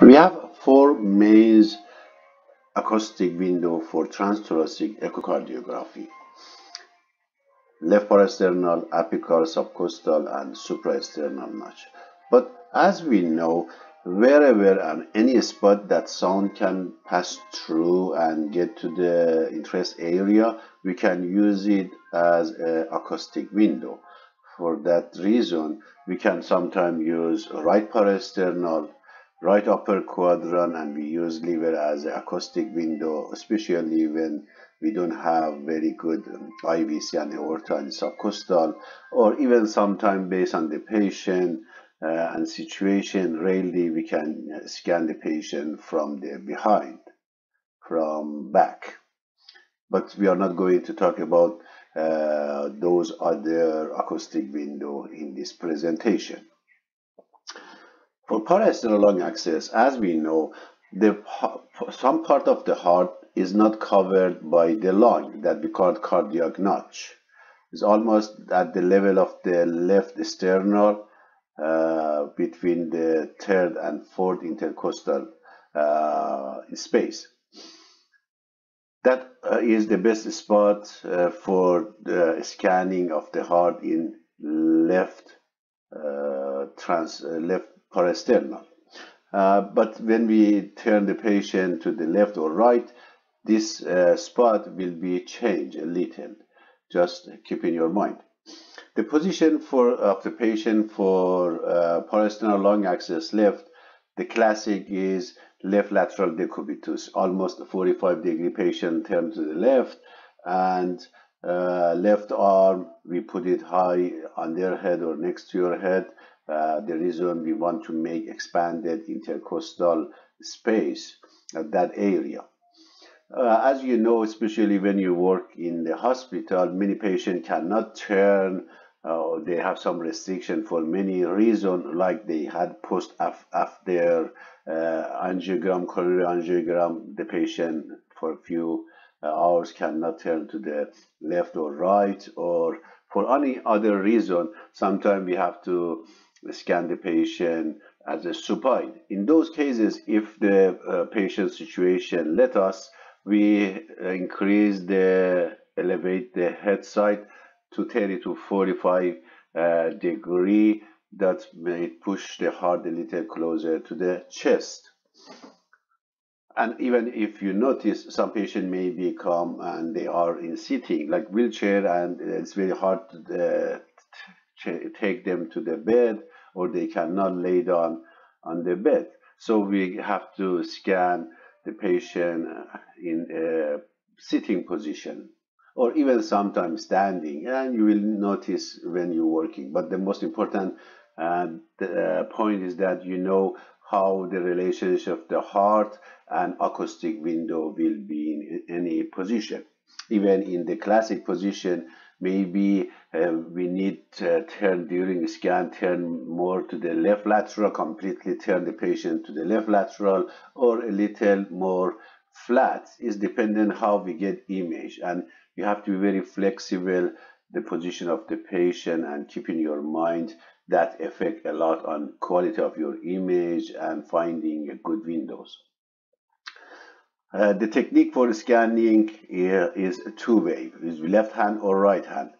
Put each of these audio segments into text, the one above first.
We have four main acoustic window for transthoracic echocardiography. Left parasternal, apical, subcostal, and suprasternal notch. But as we know, wherever and any spot that sound can pass through and get to the interest area, we can use it as an acoustic window. For that reason, we can sometimes use right parasternal right upper quadrant and we use liver as acoustic window, especially when we don't have very good um, IVC and aorta and subcostal, or even sometimes based on the patient uh, and situation, rarely we can uh, scan the patient from the behind, from back. But we are not going to talk about uh, those other acoustic window in this presentation. For parasternal long axis, as we know, the, some part of the heart is not covered by the lung that we call cardiac notch. It's almost at the level of the left sternal uh, between the third and fourth intercostal uh, space. That uh, is the best spot uh, for the scanning of the heart in left uh, trans uh, left parasternal. Uh, but when we turn the patient to the left or right, this uh, spot will be changed a little. Just keep in your mind. The position for of the patient for uh, parasternal long axis left, the classic is left lateral decubitus, almost 45 degree patient turn to the left, and uh, left arm we put it high on their head or next to your head uh, the reason we want to make expanded intercostal space at that area. Uh, as you know, especially when you work in the hospital, many patients cannot turn uh, they have some restriction for many reasons, like they had post after uh, angiogram, coronary angiogram, the patient for a few uh, hours cannot turn to the left or right, or for any other reason, sometimes we have to scan the patient as a supine. In those cases, if the uh, patient situation let us, we increase the elevate the head side to 30 to 45 uh, degree that may push the heart a little closer to the chest. And even if you notice, some patient may become and they are in sitting, like wheelchair, and it's very hard to uh, take them to the bed or they cannot lay down on the bed. So we have to scan the patient in a sitting position or even sometimes standing and you will notice when you're working. But the most important uh, the, uh, point is that you know how the relationship of the heart and acoustic window will be in any position. Even in the classic position, maybe uh, we need to turn during scan turn more to the left lateral completely turn the patient to the left lateral or a little more flat. It's dependent how we get image. And you have to be very flexible the position of the patient and keep in your mind that affect a lot on quality of your image and finding good windows uh, the technique for scanning is two-way, is left hand or right hand.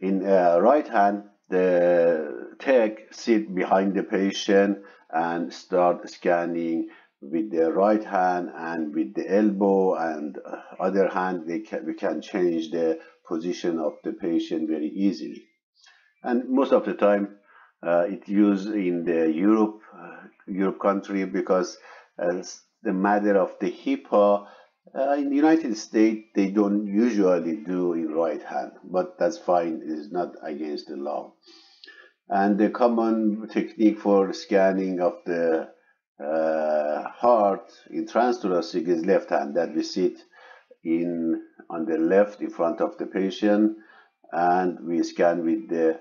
In uh, right hand, the tech sit behind the patient and start scanning with the right hand and with the elbow and uh, other hand we can, we can change the position of the patient very easily and most of the time uh, it's used in the Europe uh, Europe country because as the matter of the HIPAA. Uh, in the United States, they don't usually do in right hand, but that's fine. It is not against the law. And the common technique for scanning of the uh, heart in transthoracic is left hand that we sit in on the left in front of the patient and we scan with the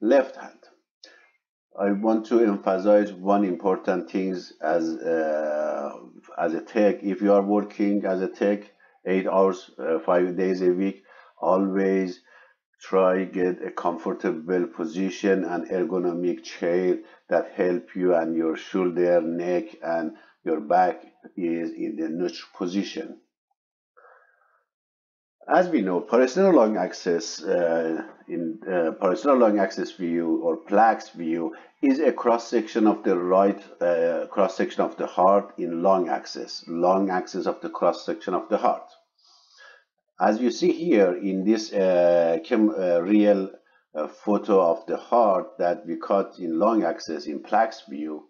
left hand. I want to emphasize one important thing as uh, as a tech. If you are working as a tech eight hours, uh, five days a week, always try get a comfortable position and ergonomic chair that help you and your shoulder, neck, and your back is in the neutral position. As we know, parasternal long axis uh, in uh, parasternal long axis view or PLAX view is a cross section of the right uh, cross section of the heart in long axis, long axis of the cross section of the heart. As you see here in this uh, uh, real uh, photo of the heart that we cut in long axis in PLAX view,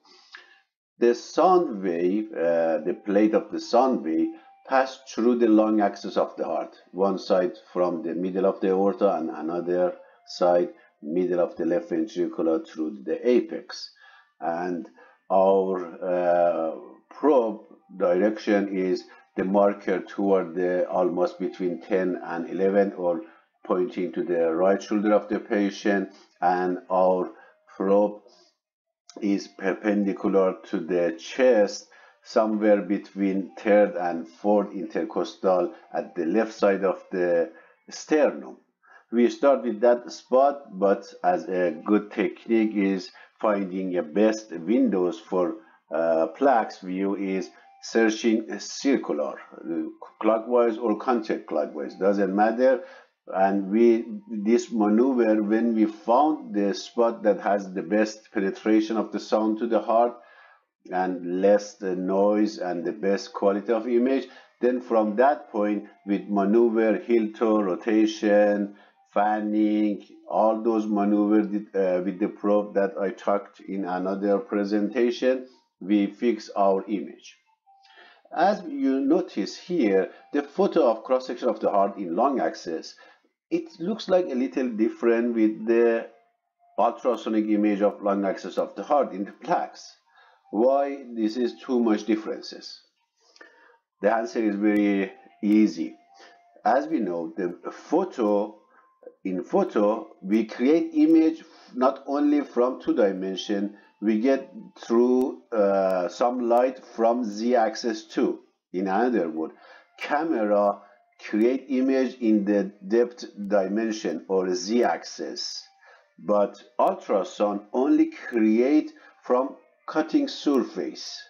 the sound wave, the plate of the sound wave pass through the long axis of the heart, one side from the middle of the aorta and another side middle of the left ventricular through the apex. And our uh, probe direction is the marker toward the almost between 10 and 11 or pointing to the right shoulder of the patient and our probe is perpendicular to the chest somewhere between third and fourth intercostal at the left side of the sternum. We start with that spot, but as a good technique is finding a best windows for uh, PLAX view is searching circular, clockwise or counterclockwise, doesn't matter. And we this maneuver when we found the spot that has the best penetration of the sound to the heart, and less the noise and the best quality of image. Then from that point with maneuver heel toe rotation fanning all those maneuvers uh, with the probe that i talked in another presentation we fix our image. As you notice here the photo of cross section of the heart in long axis it looks like a little different with the ultrasonic image of long axis of the heart in the PLAX why this is too much differences? The answer is very easy. As we know, the photo in photo we create image not only from two dimension we get through uh, some light from z-axis too in another word camera create image in the depth dimension or z-axis but ultrasound only create from cutting surface,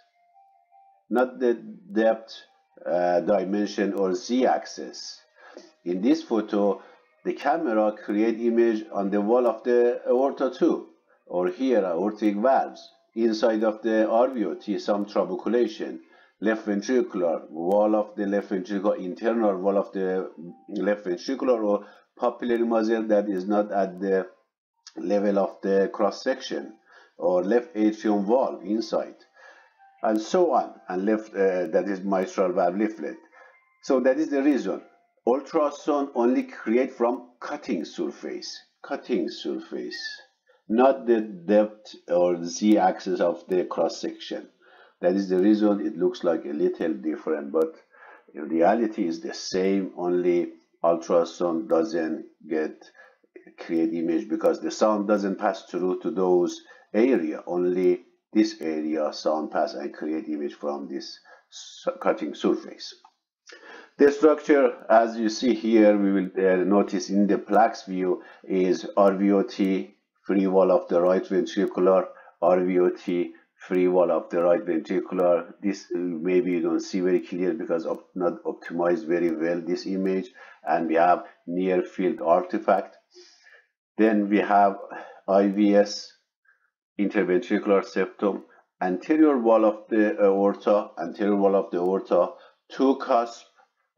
not the depth uh, dimension or z-axis. In this photo, the camera create image on the wall of the aorta too, or here aortic valves, inside of the RVOT, some trabeculation, left ventricular, wall of the left ventricular, internal wall of the left ventricular, or papillary muscle that is not at the level of the cross section or left atrium wall inside and so on and left uh, that is mitral valve leaflet. So that is the reason. Ultrasound only create from cutting surface cutting surface not the depth or z-axis of the cross section. That is the reason it looks like a little different but in reality is the same only ultrasound doesn't get create image because the sound doesn't pass through to those area, only this area sound pass and create image from this cutting surface. The structure, as you see here, we will uh, notice in the PLAX view is RVOT, free wall of the right ventricular, RVOT, free wall of the right ventricular. This uh, maybe you don't see very clear because of not optimized very well this image. And we have near field artifact. Then we have IVS, interventricular septum, anterior wall of the aorta, anterior wall of the aorta, two cusps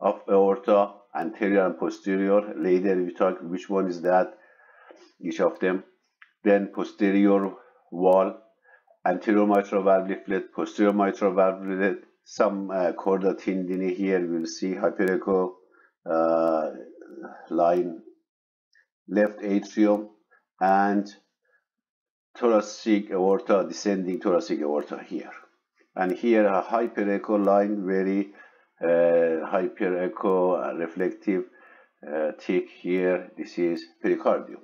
of aorta, anterior and posterior. Later we talk which one is that, each of them. Then posterior wall, anterior mitral valve leaflet, posterior mitral valve leaflet, some uh, chordae tendineae here. We'll see hyperecho uh, line, left atrium, and thoracic aorta, descending thoracic aorta here. And here a hyperecho line, very uh, hyperecho uh, reflective uh, thick here. This is pericardium.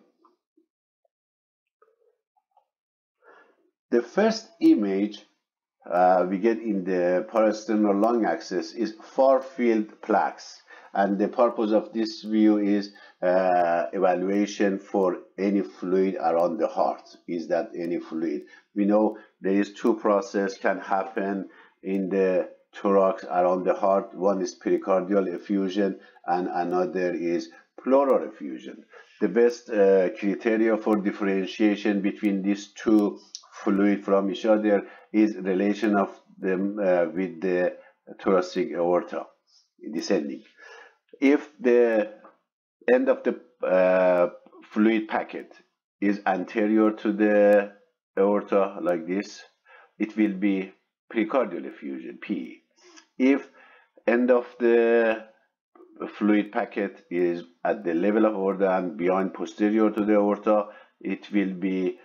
The first image uh, we get in the parasternal long axis is far field PLAX. And the purpose of this view is uh, evaluation for any fluid around the heart. Is that any fluid? We know there is two process can happen in the thorax around the heart. One is pericardial effusion and another is pleural effusion. The best uh, criteria for differentiation between these two fluid from each other is relation of them uh, with the thoracic aorta descending. If the end of the uh, fluid packet is anterior to the aorta like this, it will be pericardial effusion, PE. If end of the fluid packet is at the level of aorta and beyond posterior to the aorta, it will be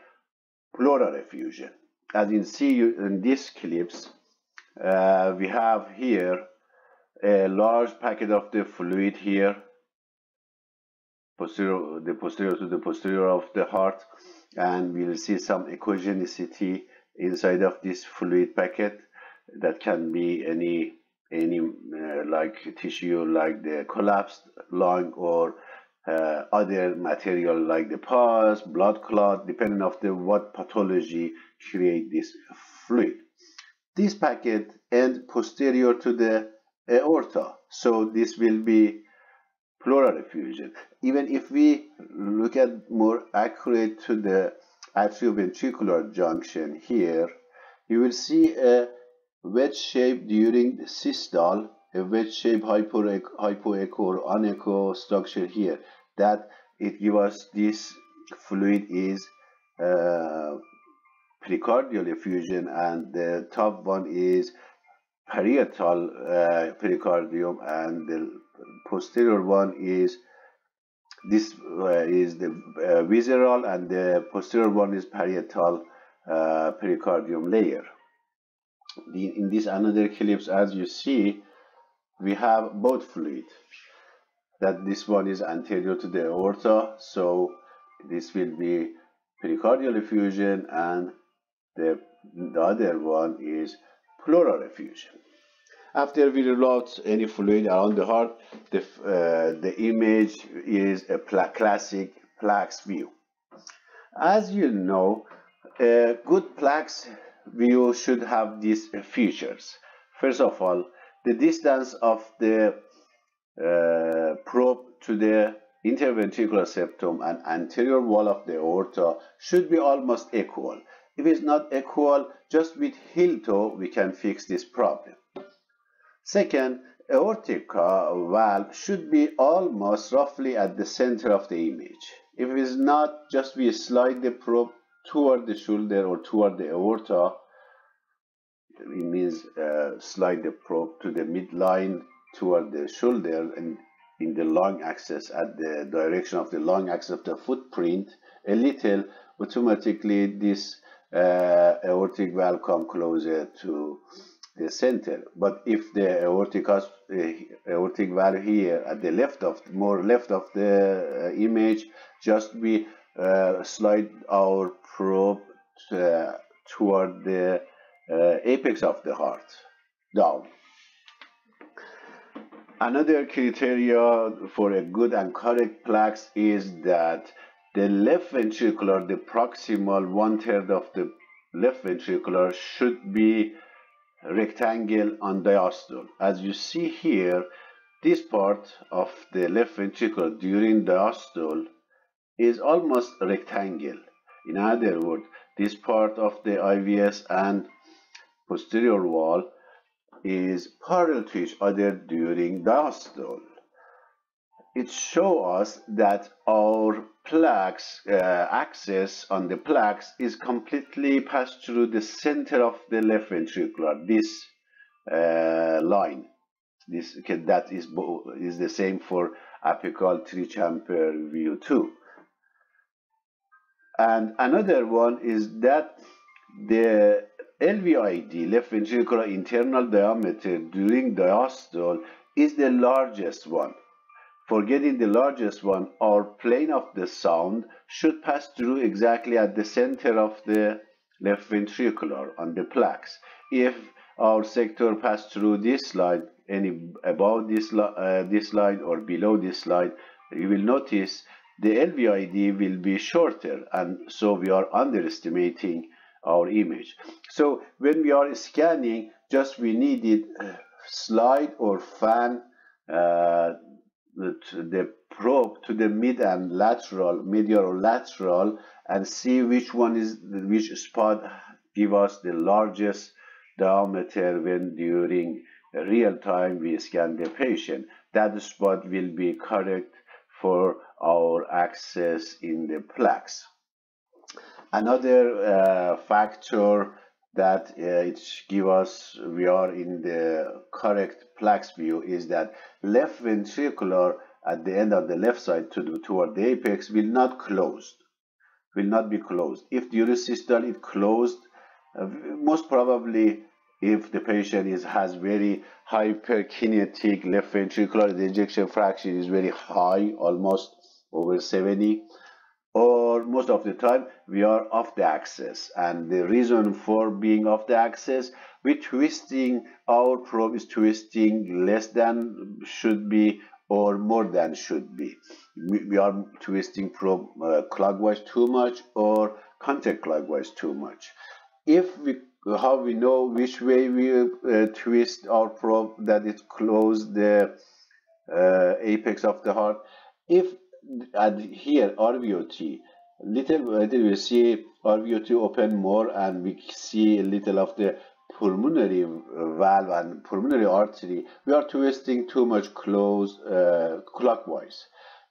pleural effusion. As you see in these clips, uh, we have here a large packet of the fluid here, posterior, the posterior to the posterior of the heart, and we'll see some echogenicity inside of this fluid packet that can be any any uh, like tissue like the collapsed lung or uh, other material like the pus, blood clot, depending of the what pathology create this fluid. This packet end posterior to the aorta, so this will be pleural effusion. Even if we look at more accurate to the atrioventricular junction here, you will see a wedge shape during the systole, a wedge shape hypoecho or unecho structure here that it gives us this fluid is uh, pericardial effusion and the top one is parietal uh, pericardium and the posterior one is this uh, is the uh, visceral and the posterior one is parietal uh, pericardium layer. The, in this another clips as you see we have both fluid that this one is anterior to the aorta so this will be pericardial effusion and the, the other one is pleural effusion after we out any fluid around the heart the, uh, the image is a pla classic PLAX view as you know a good PLAX view should have these features. First of all, the distance of the uh, probe to the interventricular septum and anterior wall of the aorta should be almost equal. If it's not equal, just with heel toe, we can fix this problem. Second, aortic valve should be almost roughly at the center of the image. If it is not, just we slide the probe toward the shoulder or toward the aorta. It means uh, slide the probe to the midline toward the shoulder and in the long axis at the direction of the long axis of the footprint a little automatically this uh, aortic valve come closer to the center but if the aortic, uh, aortic valve here at the left of more left of the uh, image just we uh, slide our probe to, toward the uh, apex of the heart, down. Another criteria for a good and correct PLAX is that the left ventricular, the proximal one third of the left ventricular should be rectangle on diastole. As you see here, this part of the left ventricle during diastole is almost rectangle. In other words, this part of the IVS and posterior wall is parallel to each other during diastole. It shows us that our PLAX uh, axis on the PLAX is completely passed through the center of the left ventricular, this uh, line. This that is is the same for apical trichamber view too. And another one is that the LVID, left ventricular internal diameter during diastole, is the largest one. For getting the largest one, our plane of the sound should pass through exactly at the center of the left ventricular on the PLAX. If our sector pass through this line, any above this, uh, this line or below this line, you will notice the LVID will be shorter and so we are underestimating our image. So when we are scanning, just we needed uh, slide or fan uh, the probe to the mid and lateral, medial or lateral, and see which one is which spot give us the largest diameter when during real time we scan the patient. That spot will be correct for our axis in the PLAX. Another uh, factor that uh, it give us we are in the correct PLAX view is that left ventricular at the end of the left side to the, toward the apex will not close will not be closed. If urosystem is closed uh, most probably if the patient is has very hyperkinetic left ventricular the ejection fraction is very high almost over 70 or most of the time we are off the axis. And the reason for being off the axis we twisting our probe is twisting less than should be or more than should be. We, are twisting probe uh, clockwise too much or counterclockwise too much. If we how we know which way we uh, twist our probe that it close the uh, apex of the heart if and here RVOT little we see RVOT open more and we see a little of the pulmonary valve and pulmonary artery we are twisting too much close uh, clockwise.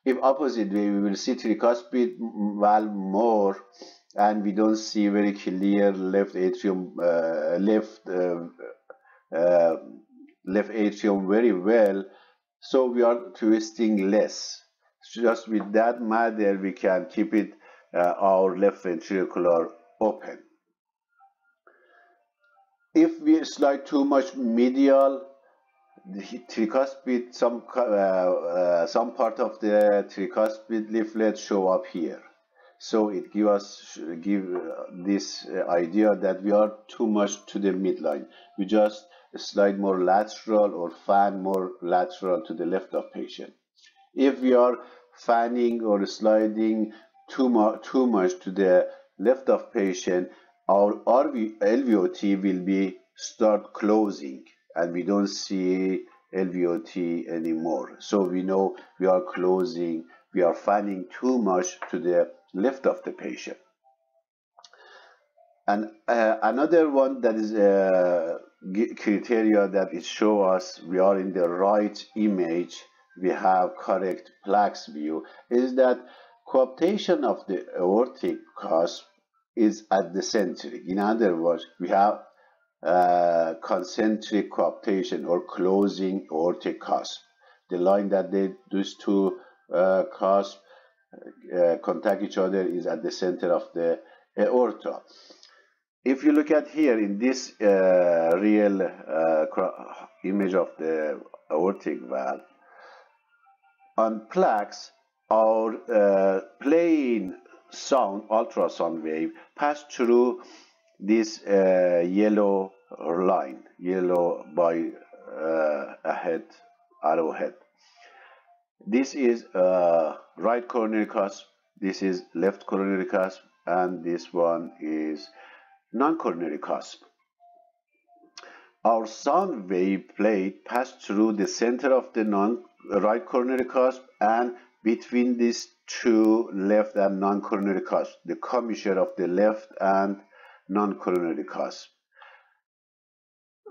If opposite way we will see tricuspid valve more and we don't see very clear left atrium uh, left uh, uh left atrium very well. So we are twisting less just with that matter we can keep it uh, our left ventricular open. If we slide too much medial the tricuspid some uh, uh, some part of the tricuspid leaflet show up here. So it give us give uh, this idea that we are too much to the midline. We just slide more lateral or fan more lateral to the left of patient. If we are fanning or sliding too, mu too much to the left of patient, our RV LVOT will be start closing and we don't see LVOT anymore. So we know we are closing, we are fanning too much to the left of the patient. And uh, another one that is a uh, criteria that it show us we are in the right image we have correct PLAX view is that coaptation of the aortic cusp is at the center. In other words, we have uh, concentric coaptation or closing aortic cusp. The line that they, these two uh, cusp uh, contact each other is at the center of the aorta. If you look at here in this uh, real uh, image of the aortic valve, on PLAX our uh, plane sound ultrasound wave pass through this uh, yellow line yellow by uh, ahead arrowhead this is uh, right coronary cusp this is left coronary cusp and this one is non-coronary cusp. Our sound wave plate pass through the center of the non right coronary cusp and between these two left and non-coronary cusp, the commissure of the left and non-coronary cusp.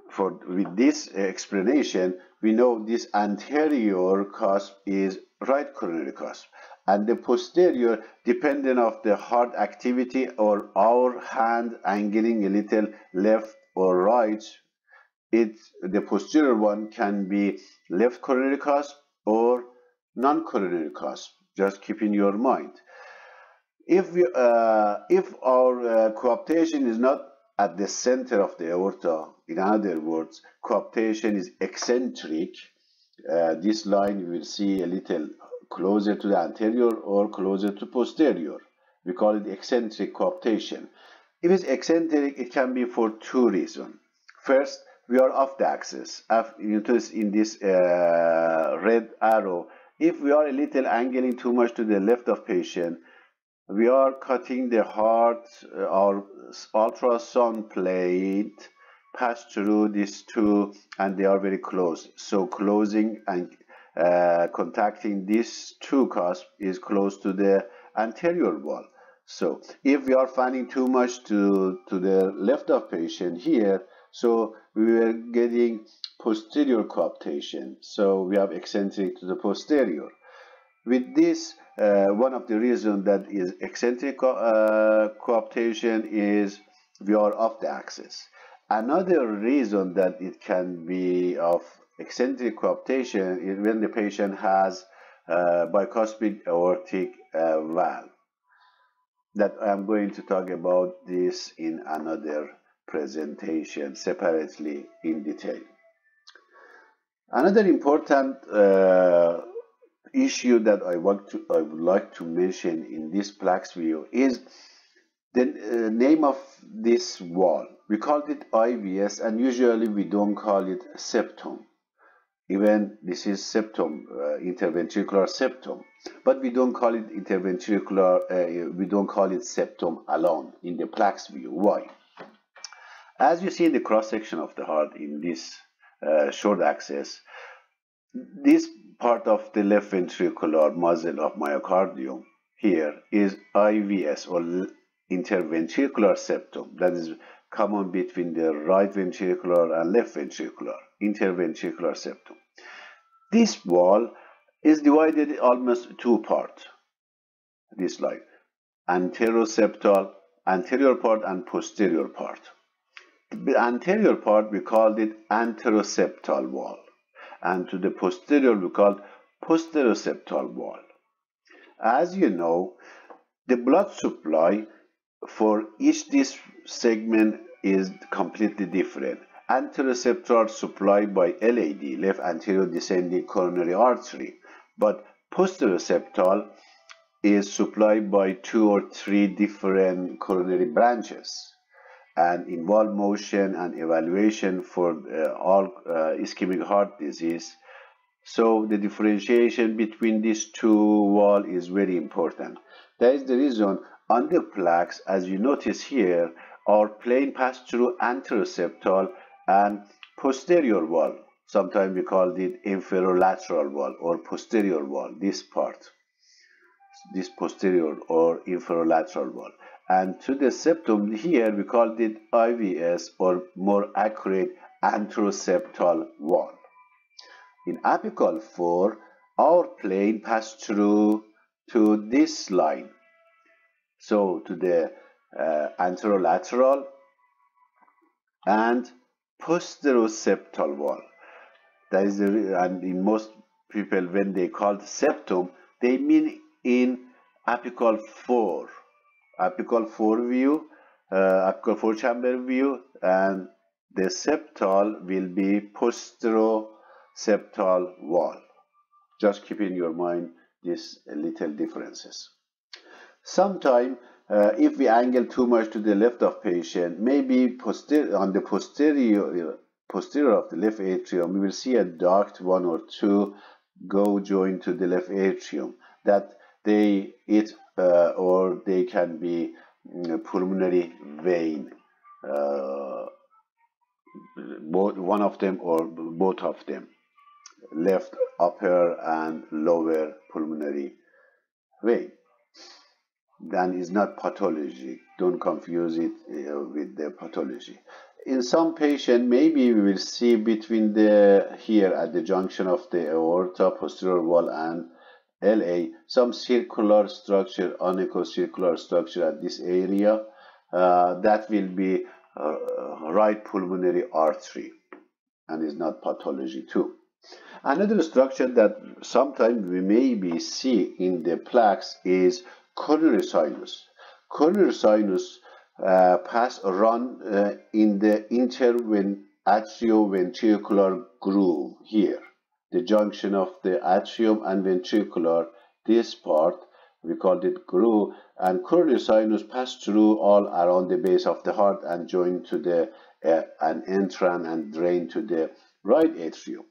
For with this explanation, we know this anterior cusp is right coronary cusp, and the posterior, dependent of the heart activity or our hand angling a little left or right, it the posterior one can be left coronary cusp or non-coronary cusp. Just keep in your mind. If we, uh, if our uh, coaptation is not at the center of the aorta, in other words, coaptation is eccentric, uh, this line you will see a little closer to the anterior or closer to posterior. We call it eccentric coaptation. If it's eccentric, it can be for two reasons. First, we are off the axis. You notice in this uh, red arrow, if we are a little angling too much to the left of patient, we are cutting the heart, uh, our ultrasound plate pass through these two and they are very close. So closing and uh, contacting these two cusps is close to the anterior wall. So if we are finding too much to, to the left of patient here, so we were getting posterior coaptation. So we have eccentric to the posterior. With this, uh, one of the reasons that is eccentric co uh, coaptation is we are off the axis. Another reason that it can be of eccentric coaptation is when the patient has uh, bicuspid aortic uh, valve. That I'm going to talk about this in another presentation separately in detail. Another important uh, issue that I want to I would like to mention in this PLAX view is the uh, name of this wall. We called it IVS and usually we don't call it septum. Even this is septum, uh, interventricular septum, but we don't call it interventricular, uh, we don't call it septum alone in the PLAX view. Why? As you see in the cross section of the heart in this uh, short axis, this part of the left ventricular muscle of myocardium here is IVS or interventricular septum that is common between the right ventricular and left ventricular interventricular septum. This wall is divided almost two parts. This like anteroseptal, anterior part and posterior part. The anterior part we called it anteroseptal wall. And to the posterior we called posteroseptal wall. As you know, the blood supply for each this segment is completely different. Anteroseptal supplied by LAD, left anterior descending coronary artery, but posteroseptal is supplied by two or three different coronary branches and involve motion and evaluation for uh, all uh, ischemic heart disease. So the differentiation between these two wall is very important. That is the reason on the PLAX, as you notice here, our plane pass through anteroseptal and posterior wall. Sometimes we call it inferolateral wall or posterior wall, this part, this posterior or inferolateral wall. And to the septum here, we called it IVS or more accurate anteroseptal wall. In apical 4, our plane passed through to this line. So to the uh, anterolateral and posteroseptal wall. That is the, and in most people when they call the septum, they mean in apical 4, apical 4 view, uh, apical 4 chamber view, and the septal will be posteroseptal wall. Just keep in your mind these little differences. Sometime uh, if we angle too much to the left of patient, maybe on the posterior, posterior of the left atrium, we will see a duct one or two go join to the left atrium that they it or they can be mm, pulmonary vein uh, both one of them or both of them left upper and lower pulmonary vein then is not pathology. Don't confuse it uh, with the pathology. In some patient, maybe we will see between the here at the junction of the aorta, posterior wall, and LA, some circular structure, circular structure at this area. Uh, that will be uh, right pulmonary artery and is not pathology too. Another structure that sometimes we maybe see in the PLAX is coronary sinus. Coronary sinus uh, pass run uh, in the interventrioventricular groove here, the junction of the atrium and ventricular, this part, we called it groove, and coronary sinus pass through all around the base of the heart and join to the uh, an entrance and drain to the right atrium.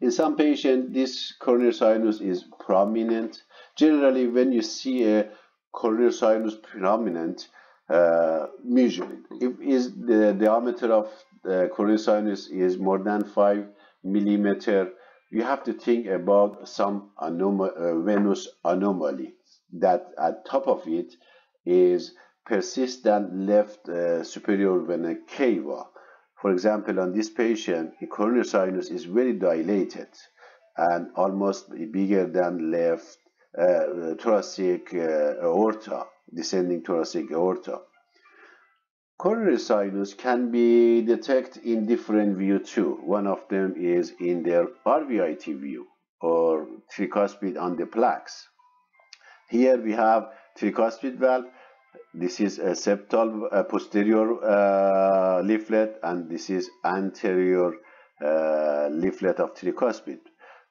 In some patients, this coronary sinus is prominent. Generally, when you see a coronary sinus prominent uh, measuring. If is the diameter of uh, coronary sinus is more than 5 millimeter, you have to think about some anom uh, venous anomaly that at top of it is persistent left uh, superior vena cava. For example, on this patient, the coronary sinus is very dilated and almost bigger than left uh, thoracic uh, aorta, descending thoracic aorta. Coronary sinus can be detected in different view too. One of them is in their RVIT view or tricuspid on the PLAX. Here we have tricuspid valve. This is a septal uh, posterior uh, leaflet and this is anterior uh, leaflet of tricuspid.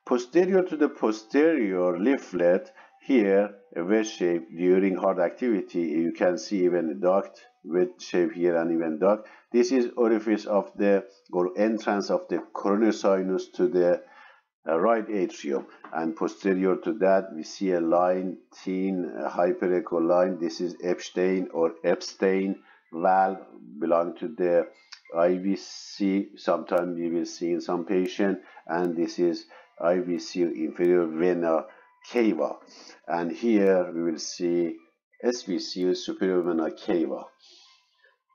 Posterior to the posterior leaflet, here a wedge shape during heart activity, you can see even a duct wedge shape here and even duct. This is orifice of the or entrance of the coronary sinus to the uh, right atrium. And posterior to that we see a line thin hyperecho line. This is Epstein or Epstein valve belong to the IVC sometimes we will see in some patient and this is IVC inferior vena cava and here we will see SVC superior vena cava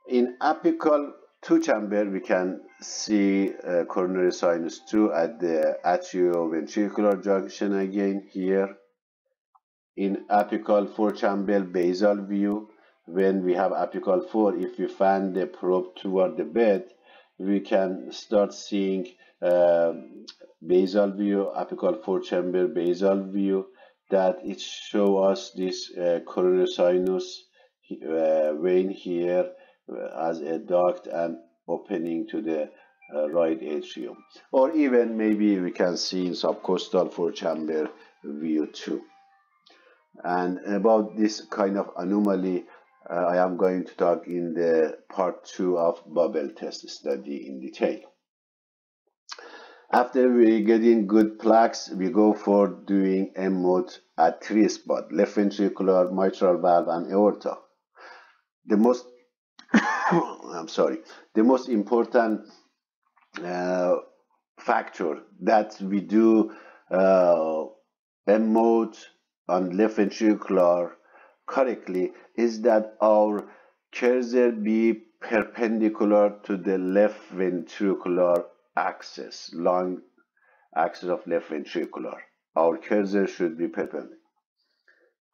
in apical two chamber we can see uh, coronary sinus 2 at the atrioventricular junction again here. In apical four chamber basal view when we have apical 4 if we fan the probe toward the bed we can start seeing uh, basal view apical four chamber basal view that it show us this uh, coronary sinus uh, vein here uh, as a duct and opening to the uh, right atrium. Or even maybe we can see in subcostal four chamber view too. And about this kind of anomaly uh, I am going to talk in the part two of bubble test study in detail after we get in good PLAX we go for doing M mode at three spots left ventricular mitral valve and aorta. The most I'm sorry, the most important uh, factor that we do uh, M mode on left ventricular correctly is that our cursor be perpendicular to the left ventricular axis, long axis of left ventricular. Our cursor should be perpendicular.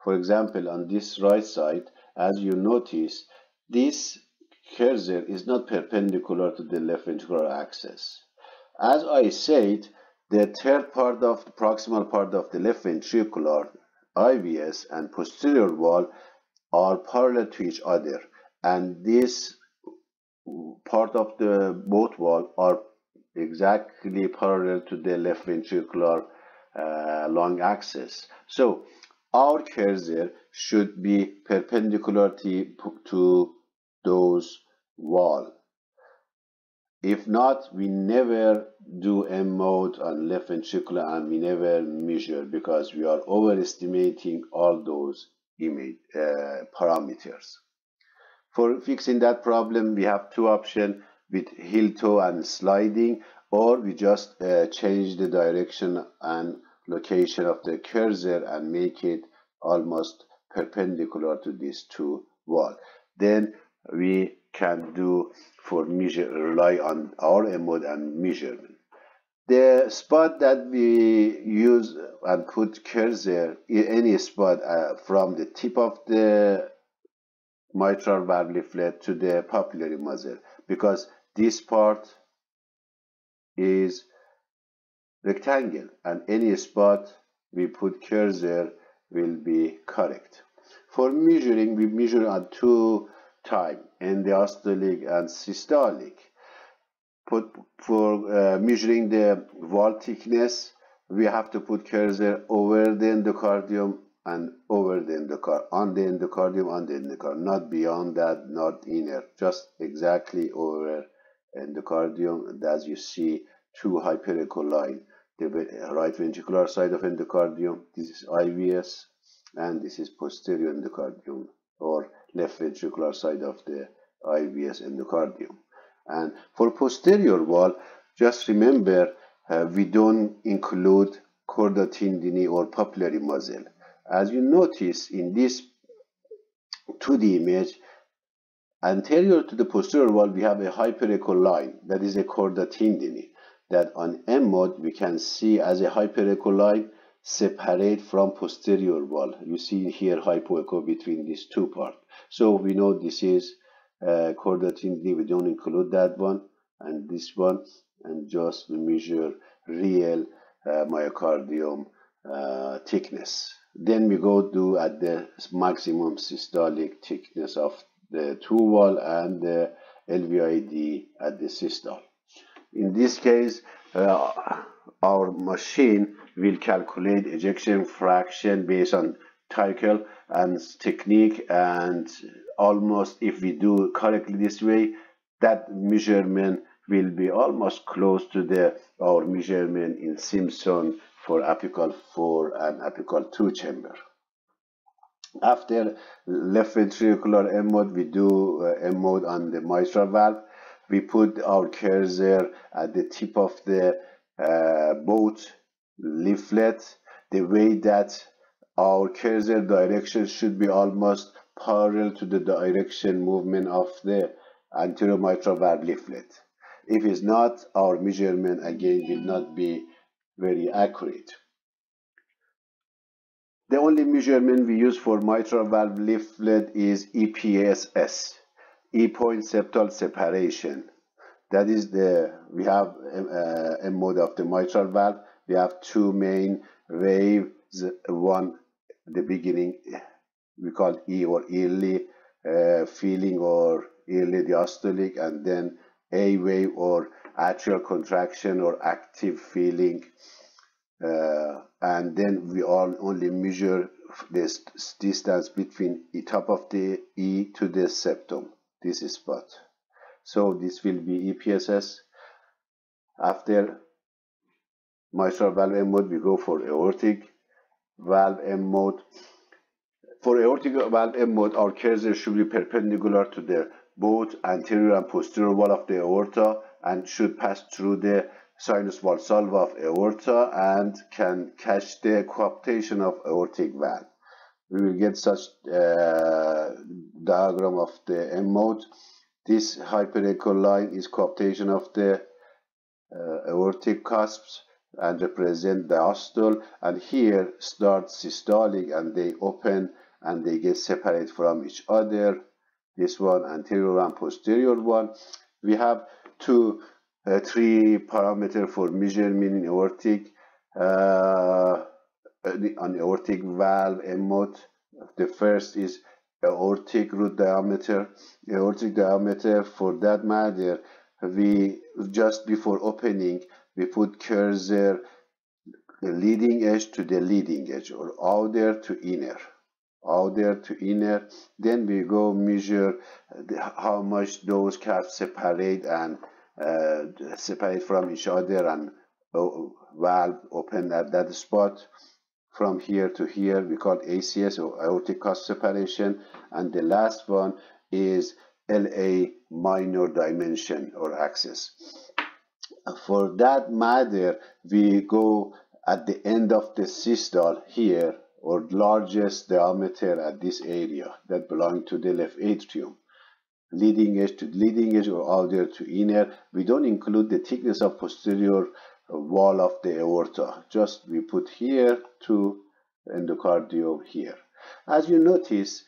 For example, on this right side, as you notice, this cursor is not perpendicular to the left ventricular axis. As I said, the third part of the proximal part of the left ventricular IVS and posterior wall are parallel to each other and this part of the both wall are exactly parallel to the left ventricular uh, long axis. So our cursor should be perpendicular to, those wall. If not, we never do M mode on left ventricular and we never measure because we are overestimating all those image uh, parameters. For fixing that problem, we have two options with heel toe and sliding or we just uh, change the direction and location of the cursor and make it almost perpendicular to these two walls. Then we can do for measure rely on our mode and measurement. The spot that we use and put cursor in any spot uh, from the tip of the mitral valve leaflet to the papillary muscle because this part is rectangle and any spot we put cursor will be correct. For measuring, we measure at two time diastolic and systolic. Put, for uh, measuring the wall thickness, we have to put cursor over the endocardium and over the endocardium, on the endocardium, on the endocardium, not beyond that, not inner, just exactly over endocardium. As you see, two hyperecho line, the right ventricular side of endocardium, this is IVS, and this is posterior endocardium, or left ventricular side of the IVS endocardium. And for posterior wall, just remember uh, we don't include chordae tendineae or papillary muscle. As you notice in this 2D image, anterior to the posterior wall, we have a hyperecho line that is a chorda tendineae that on M mode we can see as a hyperecho line separate from posterior wall. You see here hypoecho between these two parts. So we know this is uh, chorda tendineae. We don't include that one and this one and just we measure real uh, myocardium uh, thickness. Then we go to at the maximum systolic thickness of the two wall and the LVID at the systole. In this case, uh, our machine will calculate ejection fraction based on Tycho and technique and almost if we do correctly this way, that measurement will be almost close to the our measurement in Simpson for apical 4 and apical 2 chamber. After left ventricular mode, we do uh, mode on the mitral valve. We put our cursor at the tip of the uh, boat leaflet, the way that our cursor direction should be almost parallel to the direction movement of the anterior mitral valve leaflet. If it's not, our measurement again will not be very accurate. The only measurement we use for mitral valve leaflet is EPSS, E-point septal separation. That is the, we have uh, a mode of the mitral valve. We have two main waves, one, the beginning, we call E or early uh, feeling or early diastolic, and then A wave or atrial contraction or active feeling uh, and then we all only measure this distance between the top of the E to the septum. This is spot so this will be EPSS after mitral valve M mode we go for aortic valve M mode. For aortic valve M mode our cursor should be perpendicular to the both anterior and posterior wall of the aorta and should pass through the sinus valsalva of aorta and can catch the coaptation of aortic valve. We will get such uh, diagram of the M mode. This hyperecho line is coaptation of the uh, aortic cusps and represent diastole and here start systolic and they open and they get separate from each other this one anterior and posterior one we have two uh, three parameter for measurement in aortic uh, on aortic valve mode. The first is aortic root diameter. Aortic diameter for that matter, we just before opening we put cursor leading edge to the leading edge or outer to inner outer to inner then we go measure the, how much those calves separate and uh, Uh, separate from each other and valve open at that spot. From here to here we call ACS or aortic cusp separation. And the last one is LA minor dimension or axis. For that matter we go at the end of the systole here or largest diameter at this area that belong to the left atrium leading edge to leading edge or outer to inner. We don't include the thickness of posterior wall of the aorta. Just we put here to endocardium here. As you notice,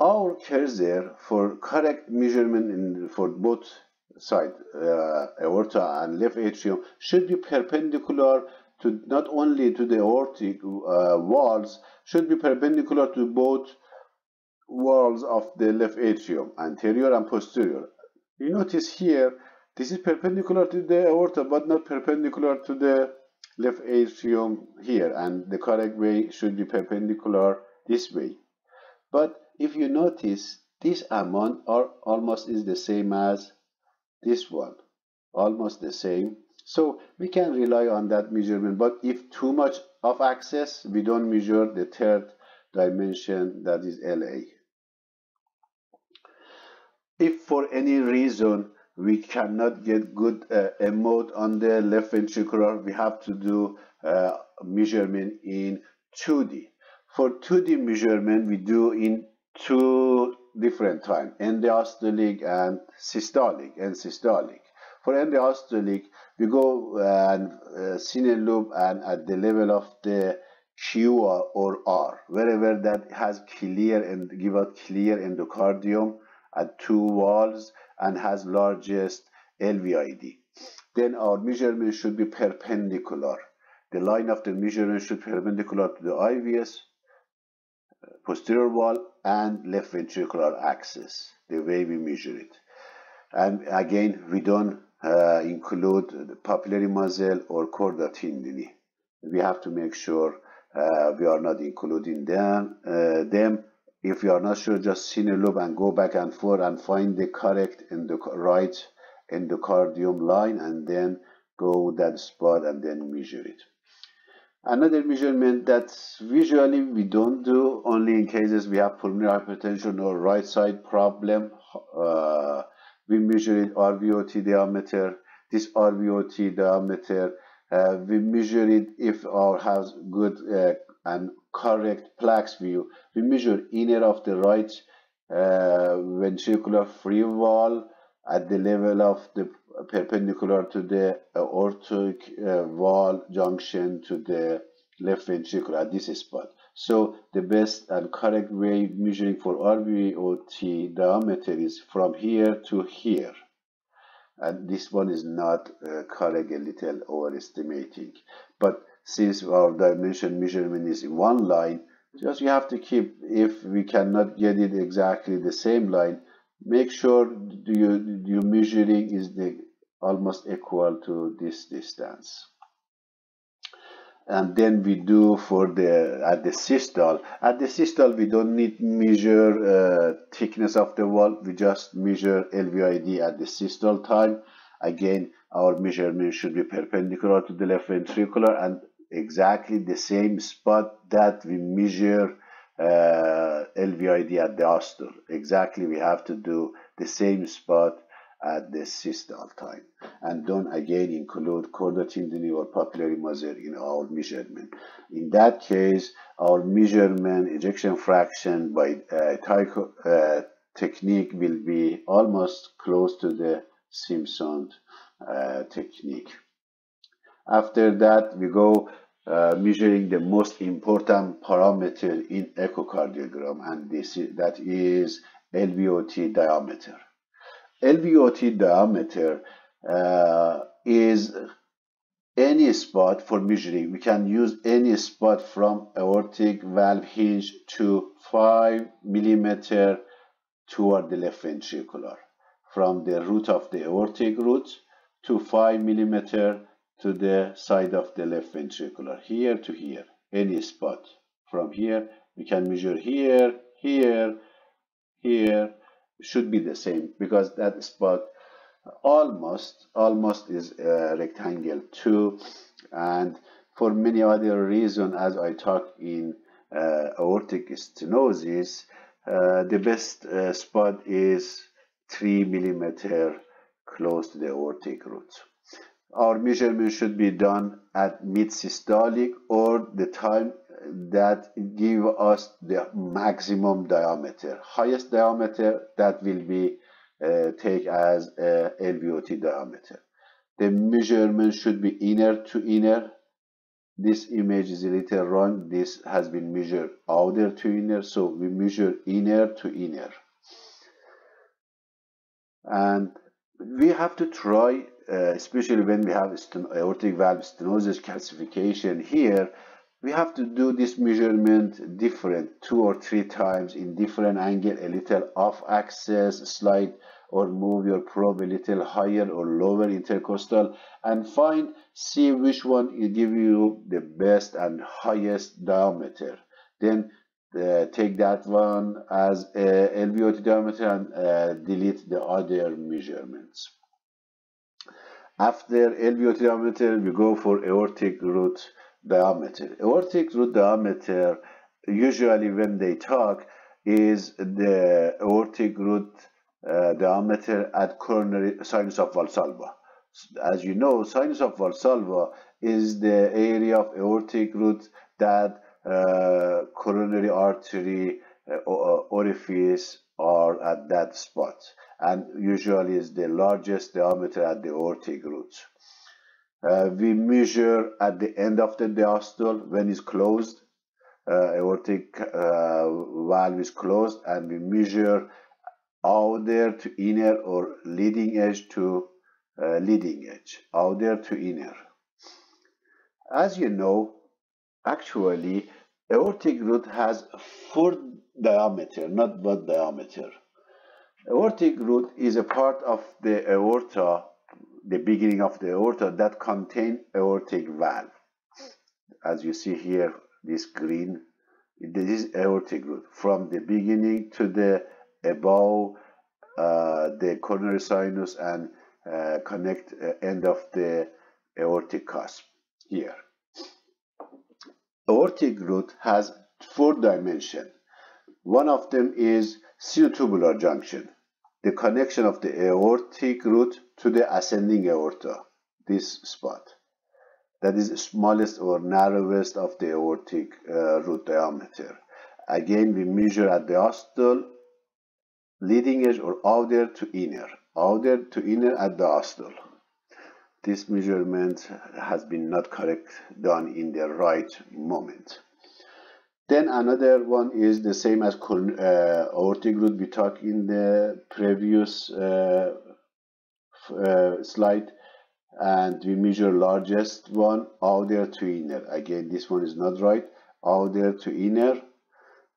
our cursor for correct measurement in, for both side uh, aorta and left atrium should be perpendicular to not only to the aortic uh, walls, should be perpendicular to both walls of the left atrium, anterior and posterior. You notice here, this is perpendicular to the aorta, but not perpendicular to the left atrium here, and the correct way should be perpendicular this way. But if you notice, this amount are almost is the same as this one, almost the same. So we can rely on that measurement, but if too much of access, we don't measure the third dimension that is LA. If for any reason we cannot get good uh, mode on the left ventricular. We have to do uh, measurement in 2D. For 2D measurement, we do in two different time, endiastolic and systolic and systolic. For endiastolic, we go and uh, single loop and at the level of the Q or R, wherever that has clear and give out clear endocardium at two walls and has largest LVID. Then our measurement should be perpendicular. The line of the measurement should be perpendicular to the IVS, posterior wall, and left ventricular axis, the way we measure it. And again, we don't uh, include the papillary muscle or chorda tendineae. We have to make sure uh, we are not including them, uh, them if you are not sure, just single loop and go back and forth and find the correct in the right endocardium line and then go that spot and then measure it. Another measurement that visually we don't do only in cases we have pulmonary hypertension or right side problem. Uh, we measure it RVOT diameter. This RVOT diameter, uh, we measure it if our has good uh, and correct PLAX view. We measure inner of the right uh, ventricular free wall at the level of the perpendicular to the aortic uh, wall junction to the left ventricle at this spot. So the best and correct way measuring for RVOT diameter is from here to here. And this one is not uh, correct, a little overestimating. But since our dimension measurement is in one line, just you have to keep, if we cannot get it exactly the same line, make sure you, your measuring is the almost equal to this distance. And then we do for the at the systole. At the systole, we don't need measure uh, thickness of the wall. We just measure LVID at the systole time. Again, our measurement should be perpendicular to the left ventricular and exactly the same spot that we measure uh, LVID at the diastole. Exactly, we have to do the same spot at the systole time. And don't again include chorda tendineae or papillary muscle in our measurement. In that case, our measurement ejection fraction by uh, Teichholz, uh, technique will be almost close to the Simpson uh, technique. After that, we go uh, measuring the most important parameter in echocardiogram, and this is, that is LVOT diameter. LVOT diameter uh, is any spot for measuring. We can use any spot from aortic valve hinge to 5 millimeter toward the left ventricular, from the root of the aortic root to 5 millimeter to the side of the left ventricular, here to here, any spot. From here, we can measure here, here, here, should be the same because that spot almost, almost is a rectangle too. And for many other reasons, as I talk in uh, aortic stenosis, uh, the best uh, spot is 3 millimeter close to the aortic root our measurement should be done at mid-systolic or the time that give us the maximum diameter. Highest diameter that will be uh, take as a LVOT diameter. The measurement should be inner to inner. This image is a little wrong. This has been measured outer to inner, so we measure inner to inner. And we have to try uh, especially when we have aortic valve stenosis calcification here, we have to do this measurement different two or three times in different angle, a little off axis, slide or move your probe a little higher or lower intercostal and find, see which one will give you the best and highest diameter. Then uh, take that one as a LVOT diameter and uh, delete the other measurements. After LVOT diameter, we go for aortic root diameter. Aortic root diameter, usually when they talk, is the aortic root uh, diameter at coronary sinus of Valsalva. As you know, sinus of Valsalva is the area of aortic root that uh, coronary artery uh, orifice are at that spot and usually is the largest diameter at the aortic root. Uh, we measure at the end of the diastole when it's closed, uh, aortic uh, valve is closed and we measure outer to inner or leading edge to uh, leading edge, outer to inner. As you know, actually aortic root has four diameter, not one diameter. Aortic root is a part of the aorta, the beginning of the aorta that contain aortic valve. As you see here, this green, this is aortic root from the beginning to the above uh, the coronary sinus and uh, connect uh, end of the aortic cusp here. Aortic root has four dimensions. One of them is sinotubular junction, the connection of the aortic root to the ascending aorta, this spot. That is the smallest or narrowest of the aortic uh, root diameter. Again, we measure at the diastole, leading edge or outer to inner, outer to inner at the diastole. This measurement has been not correct done in the right moment. Then another one is the same as uh, aortic root we talked in the previous uh, uh, slide. And we measure largest one outer to inner. Again this one is not right. Outer to inner.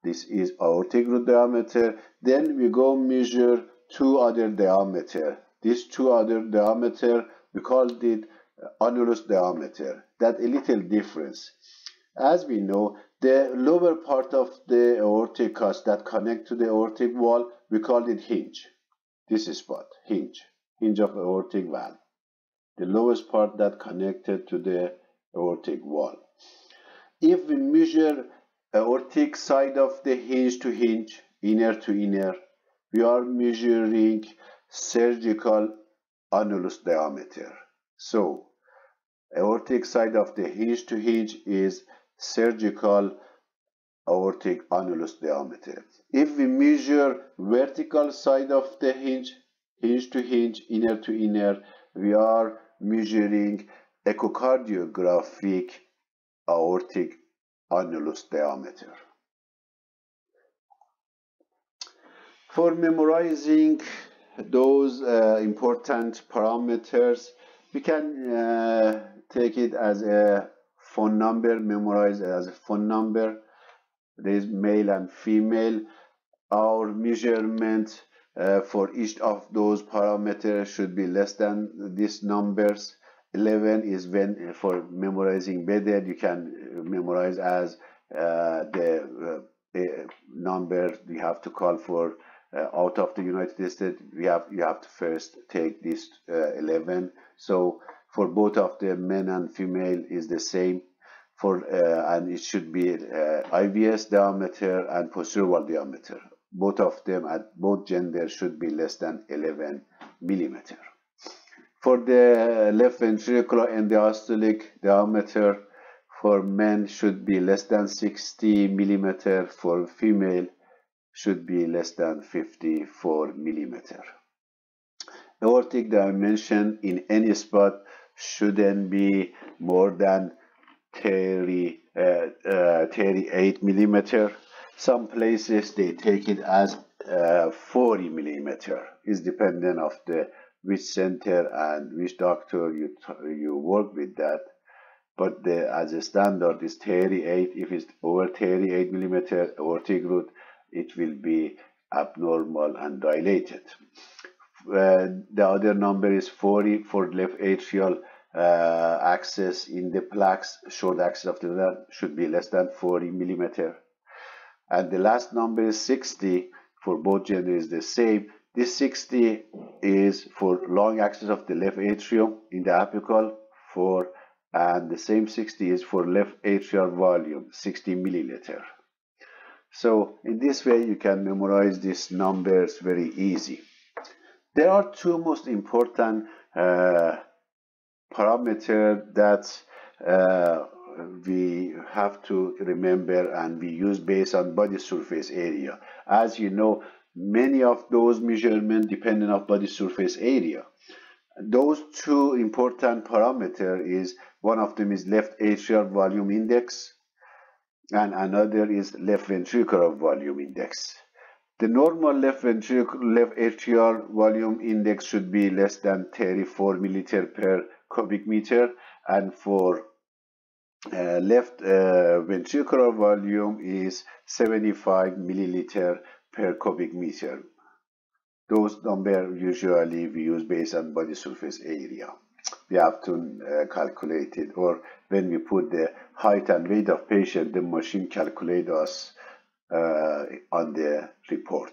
This is aortic root diameter. Then we go measure two other diameter. This two other diameter we called it annulus diameter. That a little difference. As we know the lower part of the aortic cusp that connect to the aortic wall, we call it hinge. This spot, hinge, hinge of aortic valve. The lowest part that connected to the aortic wall. If we measure aortic side of the hinge to hinge, inner to inner, we are measuring surgical annulus diameter. So, aortic side of the hinge to hinge is surgical aortic annulus diameter. If we measure vertical side of the hinge, hinge to hinge, inner to inner, we are measuring echocardiographic aortic annulus diameter. For memorizing those uh, important parameters, we can uh, take it as a phone number memorized as a phone number there is male and female. Our measurement uh, for each of those parameters should be less than these numbers. 11 is when for memorizing better you can memorize as uh, the uh, number you have to call for uh, out of the United States. We have you have to first take this uh, 11 so for both of the men and female is the same for uh, and it should be uh, IVS diameter and posterior diameter. Both of them at both genders should be less than 11 millimeter. For the left ventricular and diastolic diameter for men should be less than 60 millimeter for female should be less than 54 millimeter. Aortic dimension in any spot shouldn't be more than 30, uh, uh, 38 millimeter. Some places they take it as uh, 40 millimeter. It's dependent of the which center and which doctor you you work with that. But the, as a standard is 38. If it's over 38 millimeter aortic root, it will be abnormal and dilated. Uh, the other number is 40 for left atrial uh, axis in the PLAX, short axis of the nerve should be less than 40 millimeter. And the last number is 60 for both genders is the same. This 60 is for long axis of the left atrium in the apical for and the same 60 is for left atrial volume 60 milliliter. So in this way you can memorize these numbers very easy. There are two most important uh, parameters that uh, we have to remember and we use based on body surface area. As you know, many of those measurements depend on body surface area. Those two important parameter is one of them is left atrial volume index and another is left ventricular volume index. The normal left ventricular left atrial volume index should be less than 34 milliliter per cubic meter and for uh, left uh, ventricular volume is 75 milliliter per cubic meter. Those numbers usually we use based on body surface area. We have to uh, calculate it or when we put the height and weight of patient, the machine calculates us uh, on the report.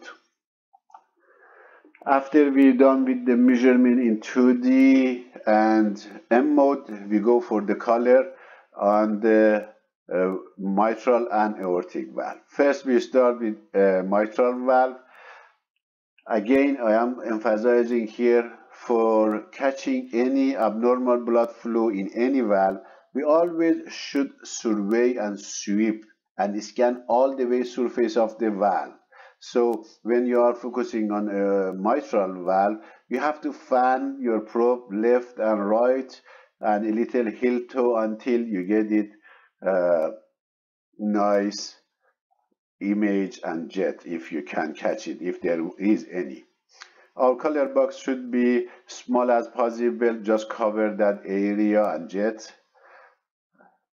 After we're done with the measurement in 2D and M mode, we go for the color on the uh, mitral and aortic valve. First, we start with uh, mitral valve. Again, I am emphasizing here for catching any abnormal blood flow in any valve, we always should survey and sweep and scan all the way surface of the valve. So when you are focusing on a mitral valve, you have to fan your probe left and right and a little heel toe until you get it uh, nice image and jet if you can catch it, if there is any. Our color box should be small as possible, just cover that area and jet.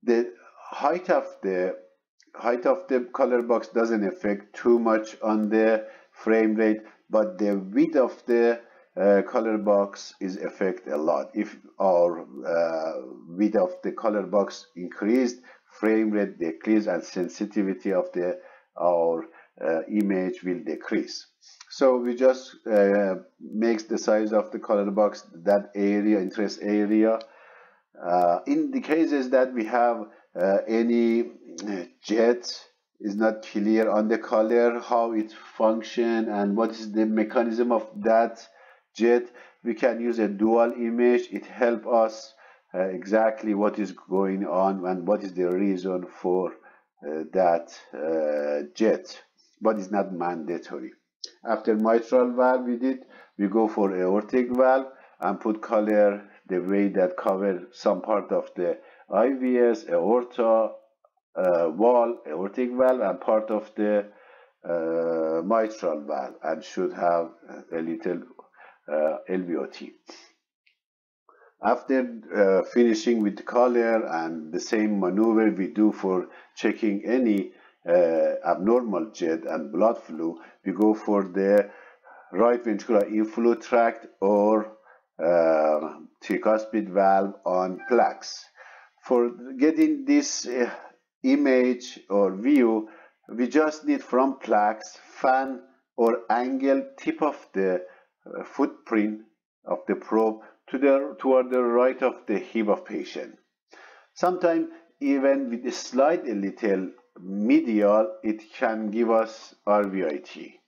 The height of the height of the color box doesn't affect too much on the frame rate, but the width of the uh, color box is affect a lot. If our uh, width of the color box increased, frame rate decrease and sensitivity of the our uh, image will decrease. So we just uh, makes the size of the color box that area, interest area. Uh, in the cases that we have uh, any uh, jet is not clear on the color, how it function and what is the mechanism of that jet, we can use a dual image. It help us uh, exactly what is going on and what is the reason for uh, that uh, jet, but it's not mandatory. After mitral valve we did, we go for aortic valve and put color the way that cover some part of the IVS, aorta, uh, wall, aortic valve and part of the uh, mitral valve and should have a little uh, LVOT. After uh, finishing with the color and the same maneuver we do for checking any uh, abnormal jet and blood flow, we go for the right ventricular inflow tract or uh, tricuspid valve on PLAX. For getting this image or view, we just need from PLAX fan or angle tip of the uh, footprint of the probe to the, toward the right of the hip of patient. Sometimes even with a slight a little medial, it can give us RVIT.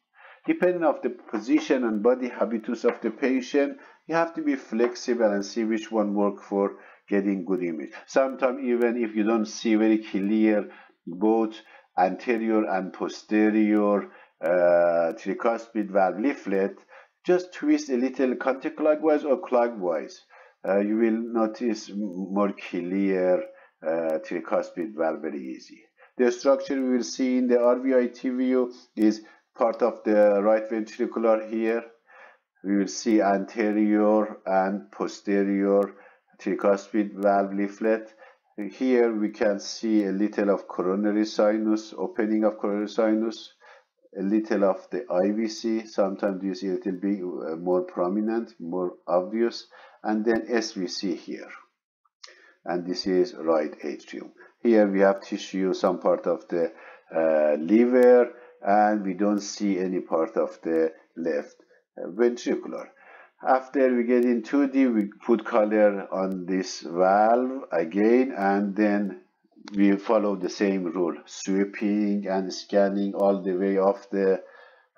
Depending of the position and body habitus of the patient, you have to be flexible and see which one work for getting good image. Sometimes even if you don't see very clear both anterior and posterior uh, tricuspid valve leaflet, just twist a little counterclockwise or clockwise. Uh, you will notice more clear uh, tricuspid valve very easy. The structure we will see in the RVIT view is part of the right ventricular here. We will see anterior and posterior tricuspid valve leaflet. Here we can see a little of coronary sinus, opening of coronary sinus a little of the IVC. Sometimes you see a little bit uh, more prominent, more obvious, and then SVC here. And this is right atrium. Here we have tissue, some part of the uh, liver, and we don't see any part of the left ventricular. After we get in 2D, we put color on this valve again, and then we follow the same rule sweeping and scanning all the way of the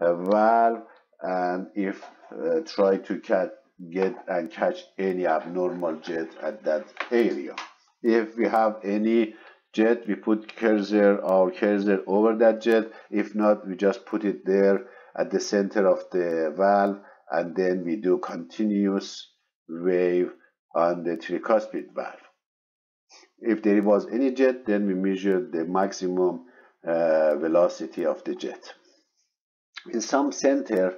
uh, valve and if uh, try to catch, get and catch any abnormal jet at that area. If we have any jet, we put cursor or cursor over that jet. If not, we just put it there at the center of the valve and then we do continuous wave on the tricuspid valve. If there was any jet, then we measure the maximum uh, velocity of the jet. In some center,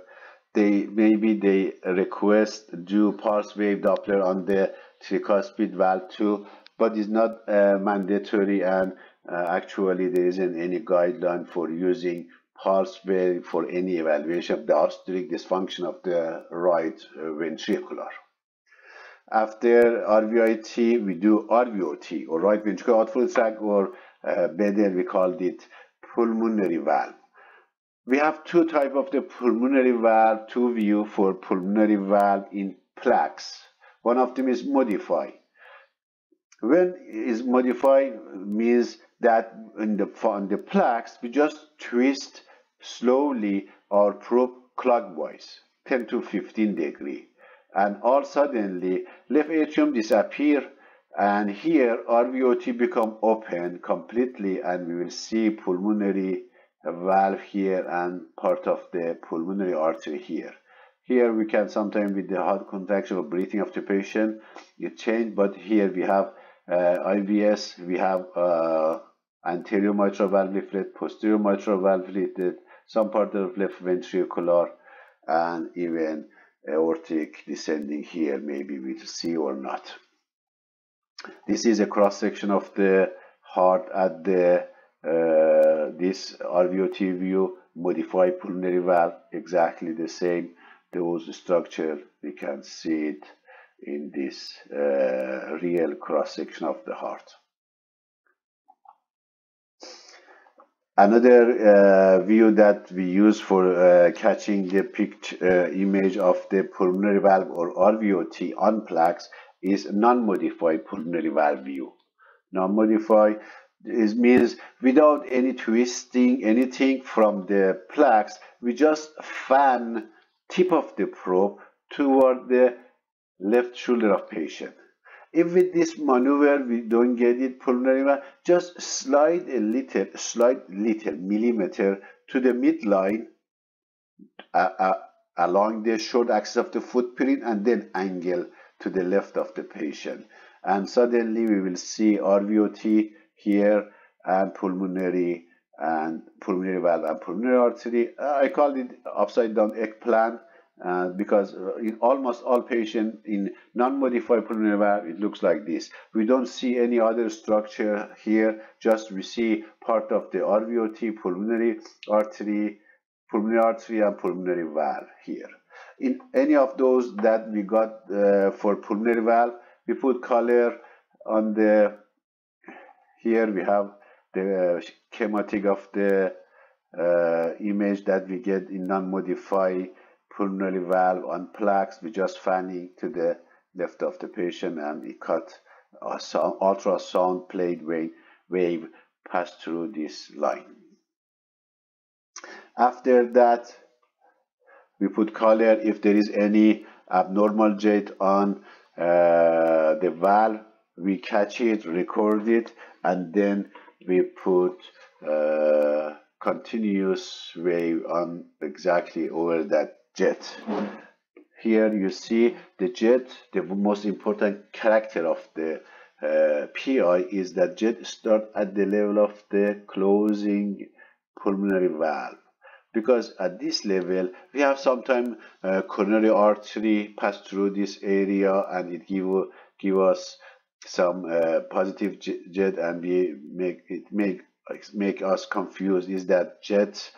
they maybe they request do pulse wave Doppler on the tricuspid valve too, but it's not uh, mandatory and uh, actually there isn't any guideline for using wave for any evaluation of the diastolic dysfunction of the right uh, ventricular. After RVIT, we do RVOT, or right ventricular outflow tract, or uh, better we called it pulmonary valve. We have two type of the pulmonary valve, two view for pulmonary valve in PLAX. One of them is modify. When is modify means that in the on the PLAX we just twist slowly probe clockwise, 10 to 15 degree and all suddenly left atrium disappear and here RVOT become open completely and we will see pulmonary valve here and part of the pulmonary artery here. Here we can sometimes with the heart contraction or breathing of the patient it change but here we have uh, IVS, we have uh, anterior mitral valve leaflet, posterior mitral valve leaflet, some part of left ventricular and even aortic descending here maybe we see or not. This is a cross section of the heart at the uh, this RVOT view modified pulmonary valve exactly the same those structure we can see it in this uh, real cross section of the heart. Another uh, view that we use for uh, catching the picture uh, image of the pulmonary valve or RVOT on PLAX is non-modified pulmonary valve view. Non-modified means without any twisting anything from the PLAX, we just fan tip of the probe toward the left shoulder of patient. If with this maneuver we don't get it pulmonary just slide a little, slide little millimeter to the midline uh, uh, along the short axis of the footprint and then angle to the left of the patient. And suddenly we will see RVOT here and pulmonary and pulmonary valve and pulmonary artery. I call it upside down eggplant uh, because uh, in almost all patients in non-modified pulmonary valve, it looks like this. We don't see any other structure here, just we see part of the RVOT, pulmonary artery, pulmonary artery and pulmonary valve here. In any of those that we got uh, for pulmonary valve, we put color on the, here we have the schematic of the uh, image that we get in non-modified pulmonary valve on PLAX. We just fanning to the left of the patient and we cut a sound, ultrasound plate wave, wave pass through this line. After that, we put color if there is any abnormal jet on uh, the valve, we catch it, record it, and then we put uh, continuous wave on exactly over that jet. Here you see the jet, the most important character of the uh, PI is that jet start at the level of the closing pulmonary valve because at this level we have sometimes uh, coronary artery pass through this area and it give give us some uh, positive jet and we make it make make us confused is that jet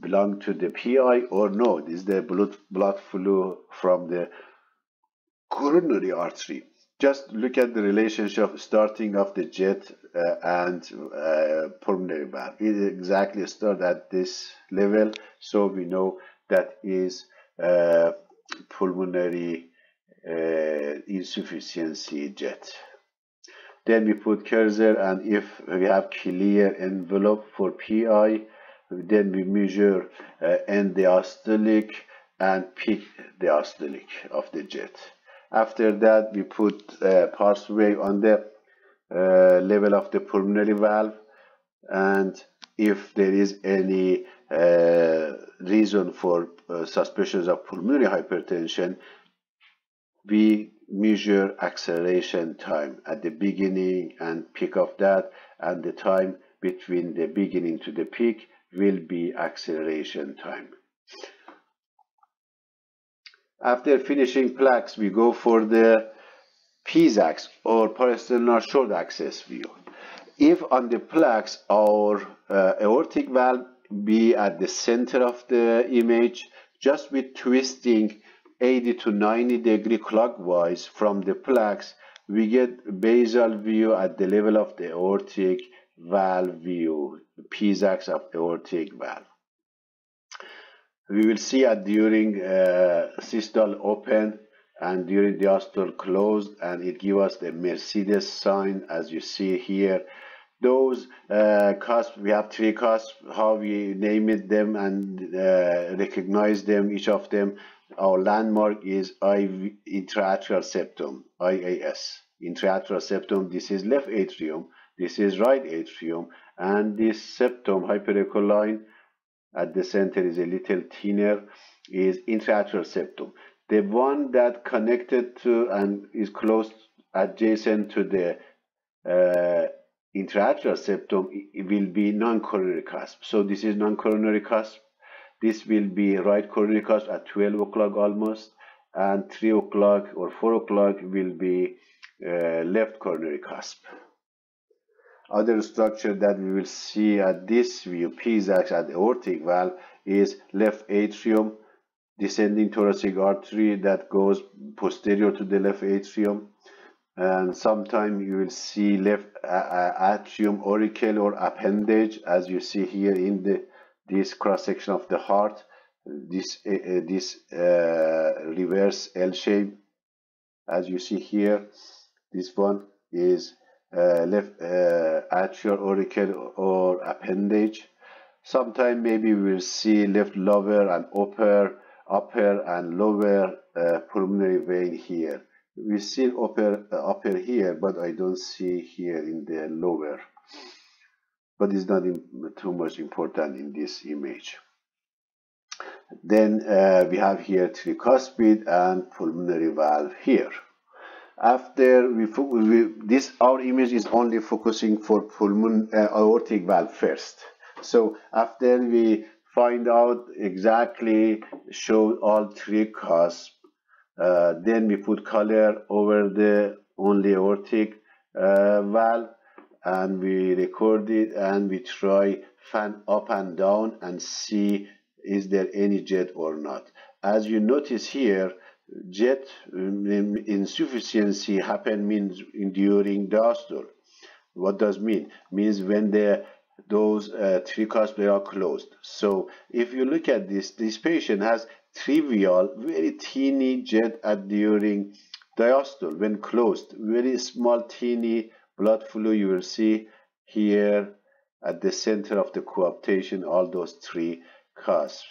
belong to the PI or no? Is the blood, blood flow from the coronary artery? Just look at the relationship starting of the jet uh, and uh, pulmonary valve. It exactly start at this level, so we know that is uh, pulmonary uh, insufficiency jet. Then we put cursor and if we have clear envelope for PI, then we measure uh, end diastolic and peak diastolic of the jet. After that, we put uh, pulse wave on the uh, level of the pulmonary valve and if there is any uh, reason for uh, suspicions of pulmonary hypertension, we measure acceleration time at the beginning and peak of that and the time between the beginning to the peak will be acceleration time. After finishing PLAX, we go for the PSAX or parasternal short axis view. If on the PLAX our uh, aortic valve be at the center of the image, just with twisting 80 to 90 degree clockwise from the PLAX, we get basal view at the level of the aortic valve view, the PSAX of aortic valve. We will see that during uh, systole open and during diastole closed and it gives us the Mercedes sign as you see here. Those uh, cusps, we have three cusps, how we name it them and uh, recognize them, each of them. Our landmark is IV, intraatrial septum, IAS. Intraatrial septum, this is left atrium, this is right atrium, and this septum hyperecholine at the center is a little thinner is intraatrial septum. The one that connected to and is close adjacent to the uh, septum will be non-coronary cusp. So this is non-coronary cusp. This will be right coronary cusp at 12 o'clock almost, and 3 o'clock or 4 o'clock will be uh, left coronary cusp. Other structure that we will see at this view, PSAX at the aortic valve, is left atrium, descending thoracic artery that goes posterior to the left atrium. And sometimes you will see left atrium auricle or appendage, as you see here in the this cross section of the heart. This uh, this uh, reverse L shape, as you see here. This one is uh, left uh, atrial auricle or appendage. Sometime maybe we'll see left lower and upper, upper and lower uh, pulmonary vein here. We see upper, upper here, but I don't see here in the lower. But it's not too much important in this image. Then uh, we have here tricuspid and pulmonary valve here after we, we, this our image is only focusing for pulmon uh, aortic valve first. So after we find out exactly show all three cusps uh, then we put color over the only aortic uh, valve and we record it and we try fan up and down and see is there any jet or not. As you notice here jet um, insufficiency happen means during diastole. What does mean? Means when the those uh, three cusps are closed. So if you look at this, this patient has trivial, very teeny jet at during diastole when closed. Very small, teeny blood flow. You will see here at the center of the coaptation all those three cusps.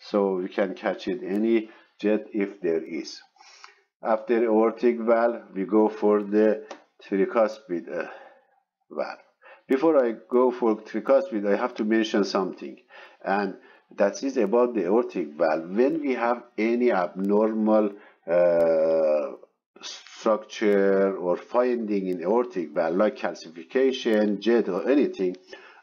So we can catch it any jet if there is. After aortic valve, we go for the tricuspid uh, valve. Before I go for tricuspid, I have to mention something, and that is about the aortic valve. When we have any abnormal uh, structure or finding in aortic valve, like calcification, jet, or anything,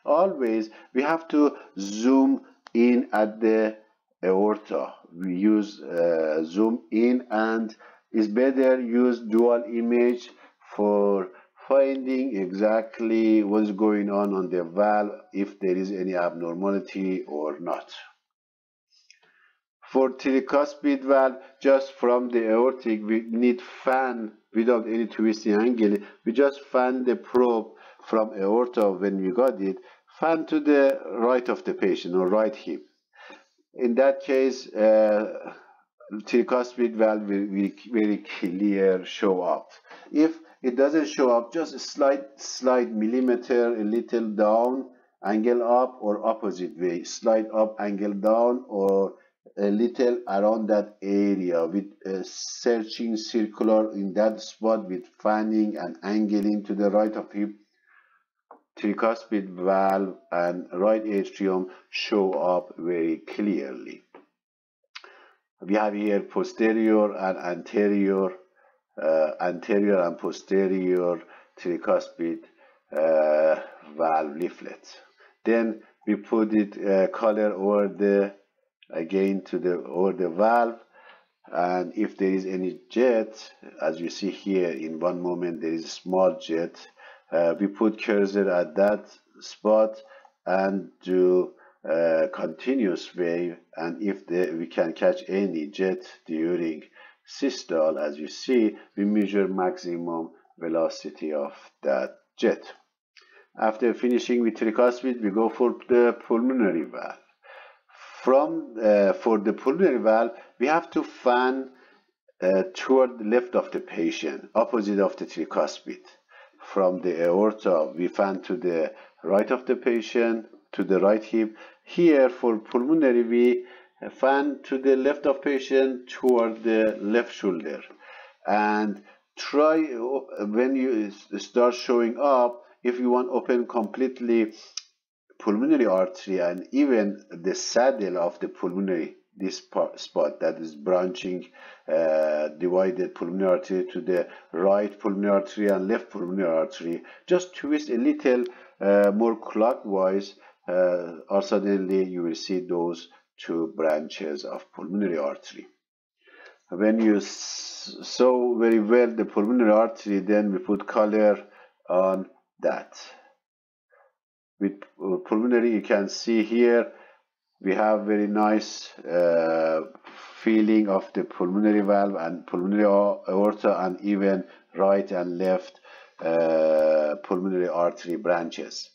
always we have to zoom in at the aorta we use uh, zoom in and it's better use dual image for finding exactly what's going on on the valve if there is any abnormality or not. For tricuspid valve, just from the aortic, we need fan without any twisting angle. We just fan the probe from aorta when we got it, fan to the right of the patient or right hip in that case, uh, tricuspid valve will, will very clear show up. If it doesn't show up, just a slight, slight millimeter, a little down, angle up, or opposite way, slide up, angle down, or a little around that area with searching circular in that spot with fanning and angling to the right of hip tricuspid valve and right atrium show up very clearly. We have here posterior and anterior, uh, anterior and posterior tricuspid uh, valve leaflets. Then we put it uh, color over the again to the over the valve and if there is any jet as you see here in one moment there is a small jet we put cursor at that spot and do uh, continuous wave. And if the, we can catch any jet during systole as you see we measure maximum velocity of that jet. After finishing with tricuspid we go for the pulmonary valve. From uh, for the pulmonary valve we have to fan uh, toward the left of the patient opposite of the tricuspid from the aorta. We fan to the right of the patient to the right hip. Here for pulmonary we fan to the left of patient toward the left shoulder. And try when you start showing up if you want open completely pulmonary artery and even the saddle of the pulmonary this part, spot that is branching uh, divided pulmonary artery to the right pulmonary artery and left pulmonary artery. Just twist a little uh, more clockwise uh, or suddenly you will see those two branches of pulmonary artery. When you saw very well the pulmonary artery then we put color on that. With uh, pulmonary you can see here we have very nice uh, feeling of the pulmonary valve and pulmonary aorta and even right and left uh, pulmonary artery branches.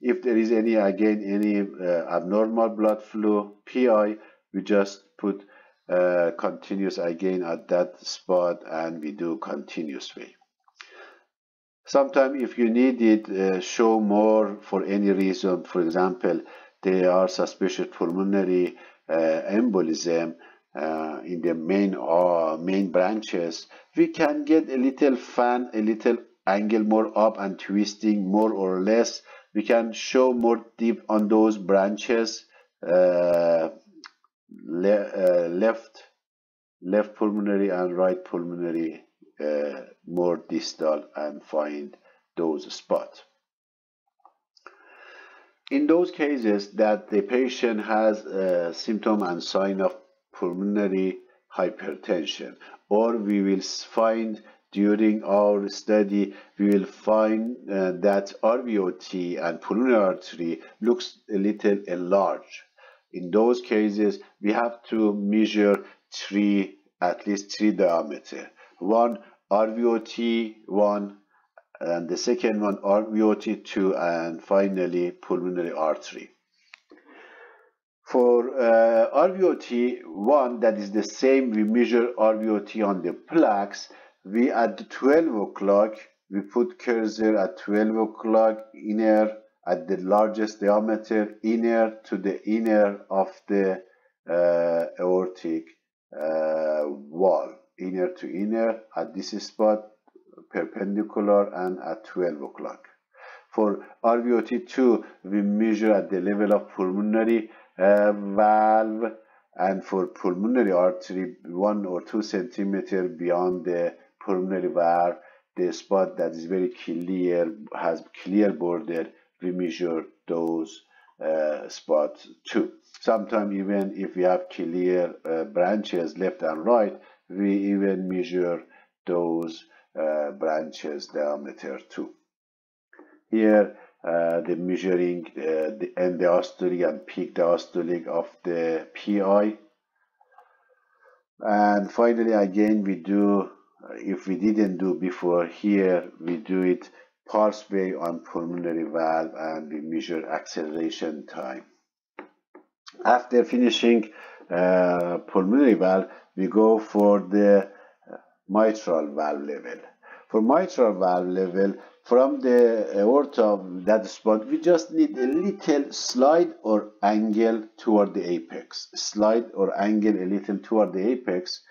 If there is any, again, any uh, abnormal blood flow, PI, we just put uh, continuous again at that spot and we do continuous way. Sometimes if you need it, uh, show more for any reason, for example, there are suspicious pulmonary uh, embolism uh, in the main or uh, main branches, we can get a little fan, a little angle more up and twisting more or less. We can show more deep on those branches, uh, le uh, left, left pulmonary and right pulmonary uh, more distal and find those spots in those cases that the patient has a symptom and sign of pulmonary hypertension or we will find during our study we will find uh, that RVOT and pulmonary artery looks a little enlarged. In those cases we have to measure three at least three diameter. One RVOT one and the second one RVOT2 and finally pulmonary artery. For uh, RVOT1 that is the same we measure RVOT on the PLAX we at 12 o'clock we put cursor at 12 o'clock inner at the largest diameter inner to the inner of the uh, aortic uh, wall inner to inner at this spot perpendicular and at 12 o'clock. For RVOT2, we measure at the level of pulmonary uh, valve and for pulmonary artery, one or two centimeter beyond the pulmonary valve, the spot that is very clear, has clear border, we measure those uh, spots too. Sometimes even if we have clear uh, branches left and right, we even measure those uh, branches diameter 2. Here uh, the measuring uh, the end diastolic and peak diastolic of the PI. And finally again we do, if we didn't do before here, we do it pulse wave on pulmonary valve and we measure acceleration time. After finishing uh, pulmonary valve, we go for the mitral valve level. For mitral valve level, from the aorta, of that spot, we just need a little slide or angle toward the apex. Slide or angle a little toward the apex,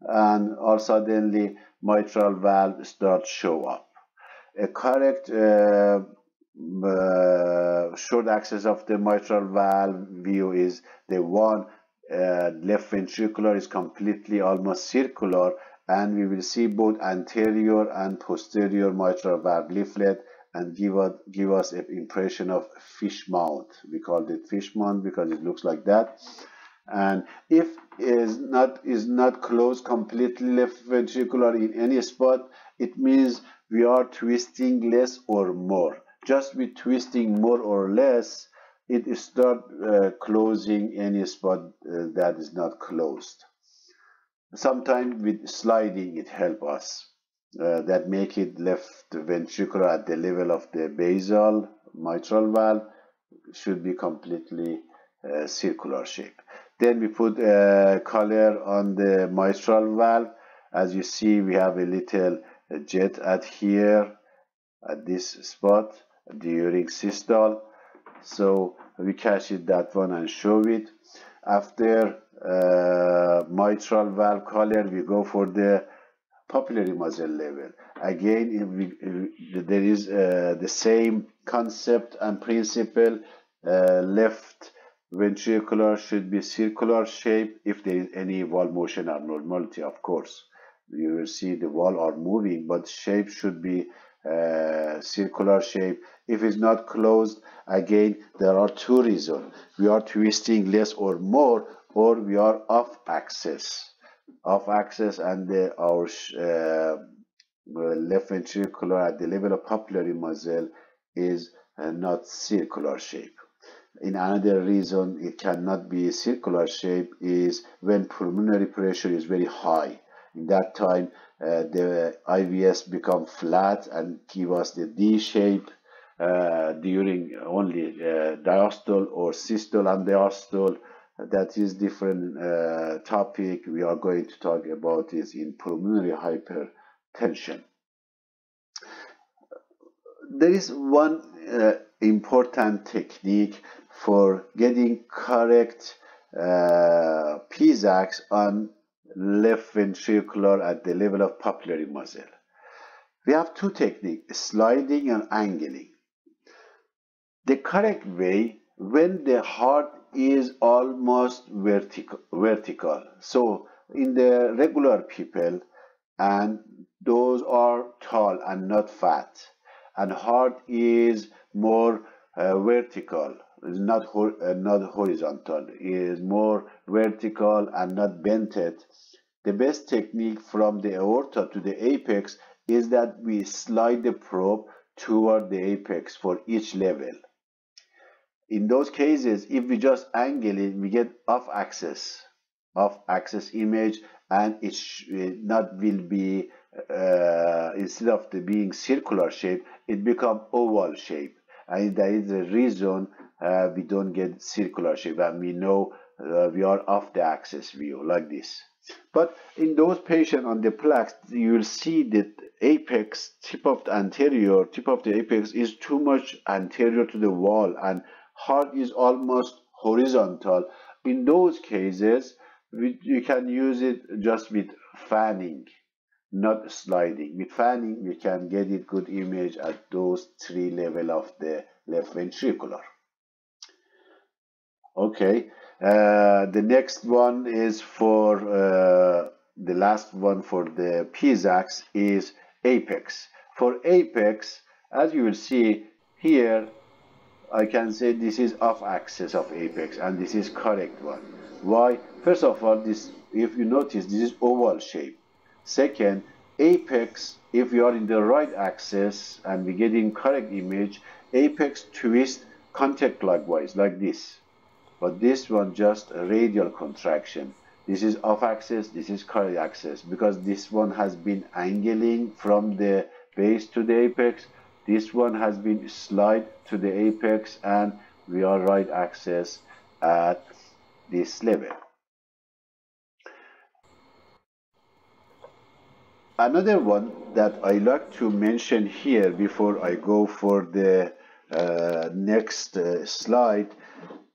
and all suddenly mitral valve starts show up. A correct uh, uh, short axis of the mitral valve view is the one uh, left ventricular is completely almost circular and we will see both anterior and posterior mitral valve leaflet and give us, give us an impression of fish mouth. We called it fish mouth because it looks like that. And if is not is not closed completely left ventricular in any spot, it means we are twisting less or more. Just with twisting more or less, it start uh, closing any spot uh, that is not closed. Sometimes with sliding it help us. Uh, that make it left ventricular at the level of the basal mitral valve should be completely uh, circular shape. Then we put a color on the mitral valve. As you see, we have a little jet at here at this spot during systole. So we catch it that one and show it. After uh, mitral valve color, we go for the papillary muscle level. Again, we, if there is uh, the same concept and principle. Uh, left ventricular should be circular shape if there is any wall motion abnormality, of course. You will see the wall are moving, but shape should be uh, circular shape. If it's not closed, again, there are two reasons. We are twisting less or more or we are off axis off axis and the, our uh, left ventricular at the level of papillary muscle is uh, not circular shape. In another reason it cannot be circular shape is when pulmonary pressure is very high. In that time uh, the IVS become flat and give us the D shape uh, during only uh, diastole or systole and diastole that is different uh, topic we are going to talk about is in pulmonary hypertension there is one uh, important technique for getting correct uh, PSAX on left ventricular at the level of papillary muscle. We have two techniques, sliding and angling. The correct way when the heart is almost vertical, vertical. So in the regular people, and those are tall and not fat, and heart is more uh, vertical, is not uh, not horizontal, is more vertical and not bented. The best technique from the aorta to the apex is that we slide the probe toward the apex for each level in those cases if we just angle it we get off axis off axis image and it not will be uh, instead of the being circular shape it become oval shape. And that is the reason uh, we don't get circular shape and we know uh, we are off the axis view like this. But in those patients on the PLAX you will see that apex tip of the anterior tip of the apex is too much anterior to the wall and heart is almost horizontal. In those cases, we, you can use it just with fanning, not sliding. With fanning, we can get it good image at those three level of the left ventricular. Okay, uh, the next one is for uh, the last one for the PSAX is apex. For apex, as you will see here, I can say this is off axis of apex and this is correct one. Why? First of all, this if you notice this is oval shape. Second, apex, if you are in the right axis and we get in correct image, apex twist counterclockwise like this. But this one just a radial contraction. This is off axis, this is correct axis because this one has been angling from the base to the apex this one has been slide to the apex and we are right axis at this level. another one that I like to mention here before I go for the uh, next uh, slide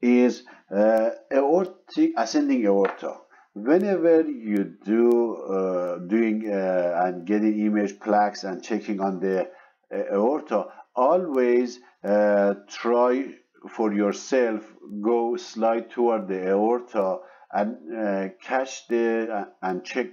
is uh, aortic ascending aorta. Whenever you do uh, doing uh, and getting image PLAX and checking on the Eh, aorta, always eh, try for yourself go slide toward the aorta and uh, catch the and check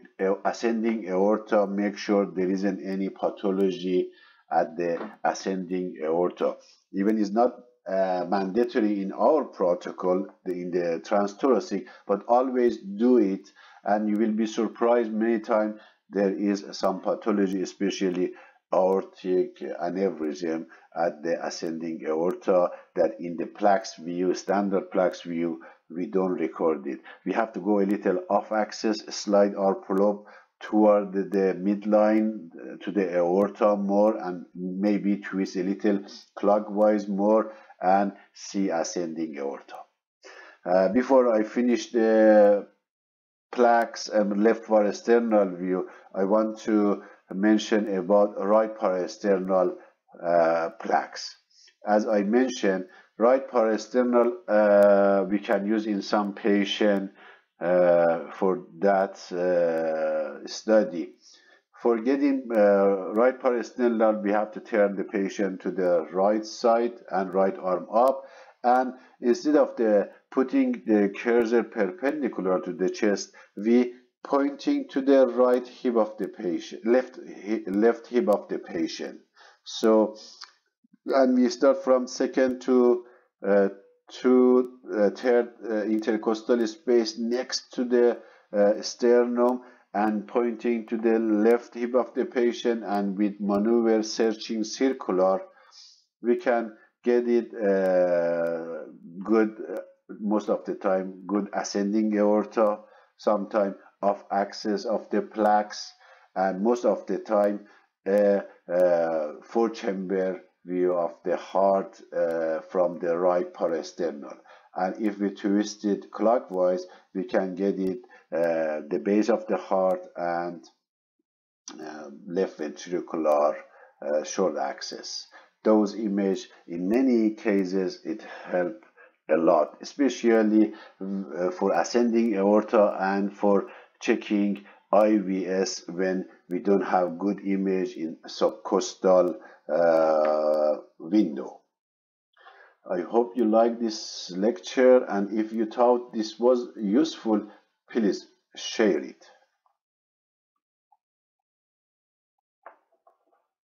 ascending aorta make sure there isn't any pathology at the ascending aorta even is not uh, mandatory in our protocol in the transthoracic but always do it and you will be surprised many times there is some pathology especially aortic aneurysm at the ascending aorta that in the PLAX view, standard PLAX view, we don't record it. We have to go a little off axis, slide our probe toward the, the midline uh, to the aorta more and maybe twist a little clockwise more and see ascending aorta. Uh, before I finish the PLAX and left parasternal view, I want to mention about right parasternal uh, PLAX. As I mentioned, right parasternal uh, we can use in some patient uh, for that uh, study. For getting uh, right parasternal, we have to turn the patient to the right side and right arm up. And instead of the putting the cursor perpendicular to the chest, we pointing to the right hip of the patient, left, left hip of the patient. So, and we start from second to uh, to uh, third uh, intercostal space next to the uh, sternum and pointing to the left hip of the patient and with maneuver searching circular, we can get it uh, good uh, most of the time, good ascending aorta, sometimes of axis of the PLAX and most of the time a, four chamber view of the heart uh, from the right parasternal and if we twist it clockwise we can get it uh, the base of the heart and uh, left ventricular uh, short axis. Those image in many cases it help a lot especially uh, for ascending aorta and for checking IVS when we don't have good image in subcostal uh, window. I hope you like this lecture and if you thought this was useful, please share it.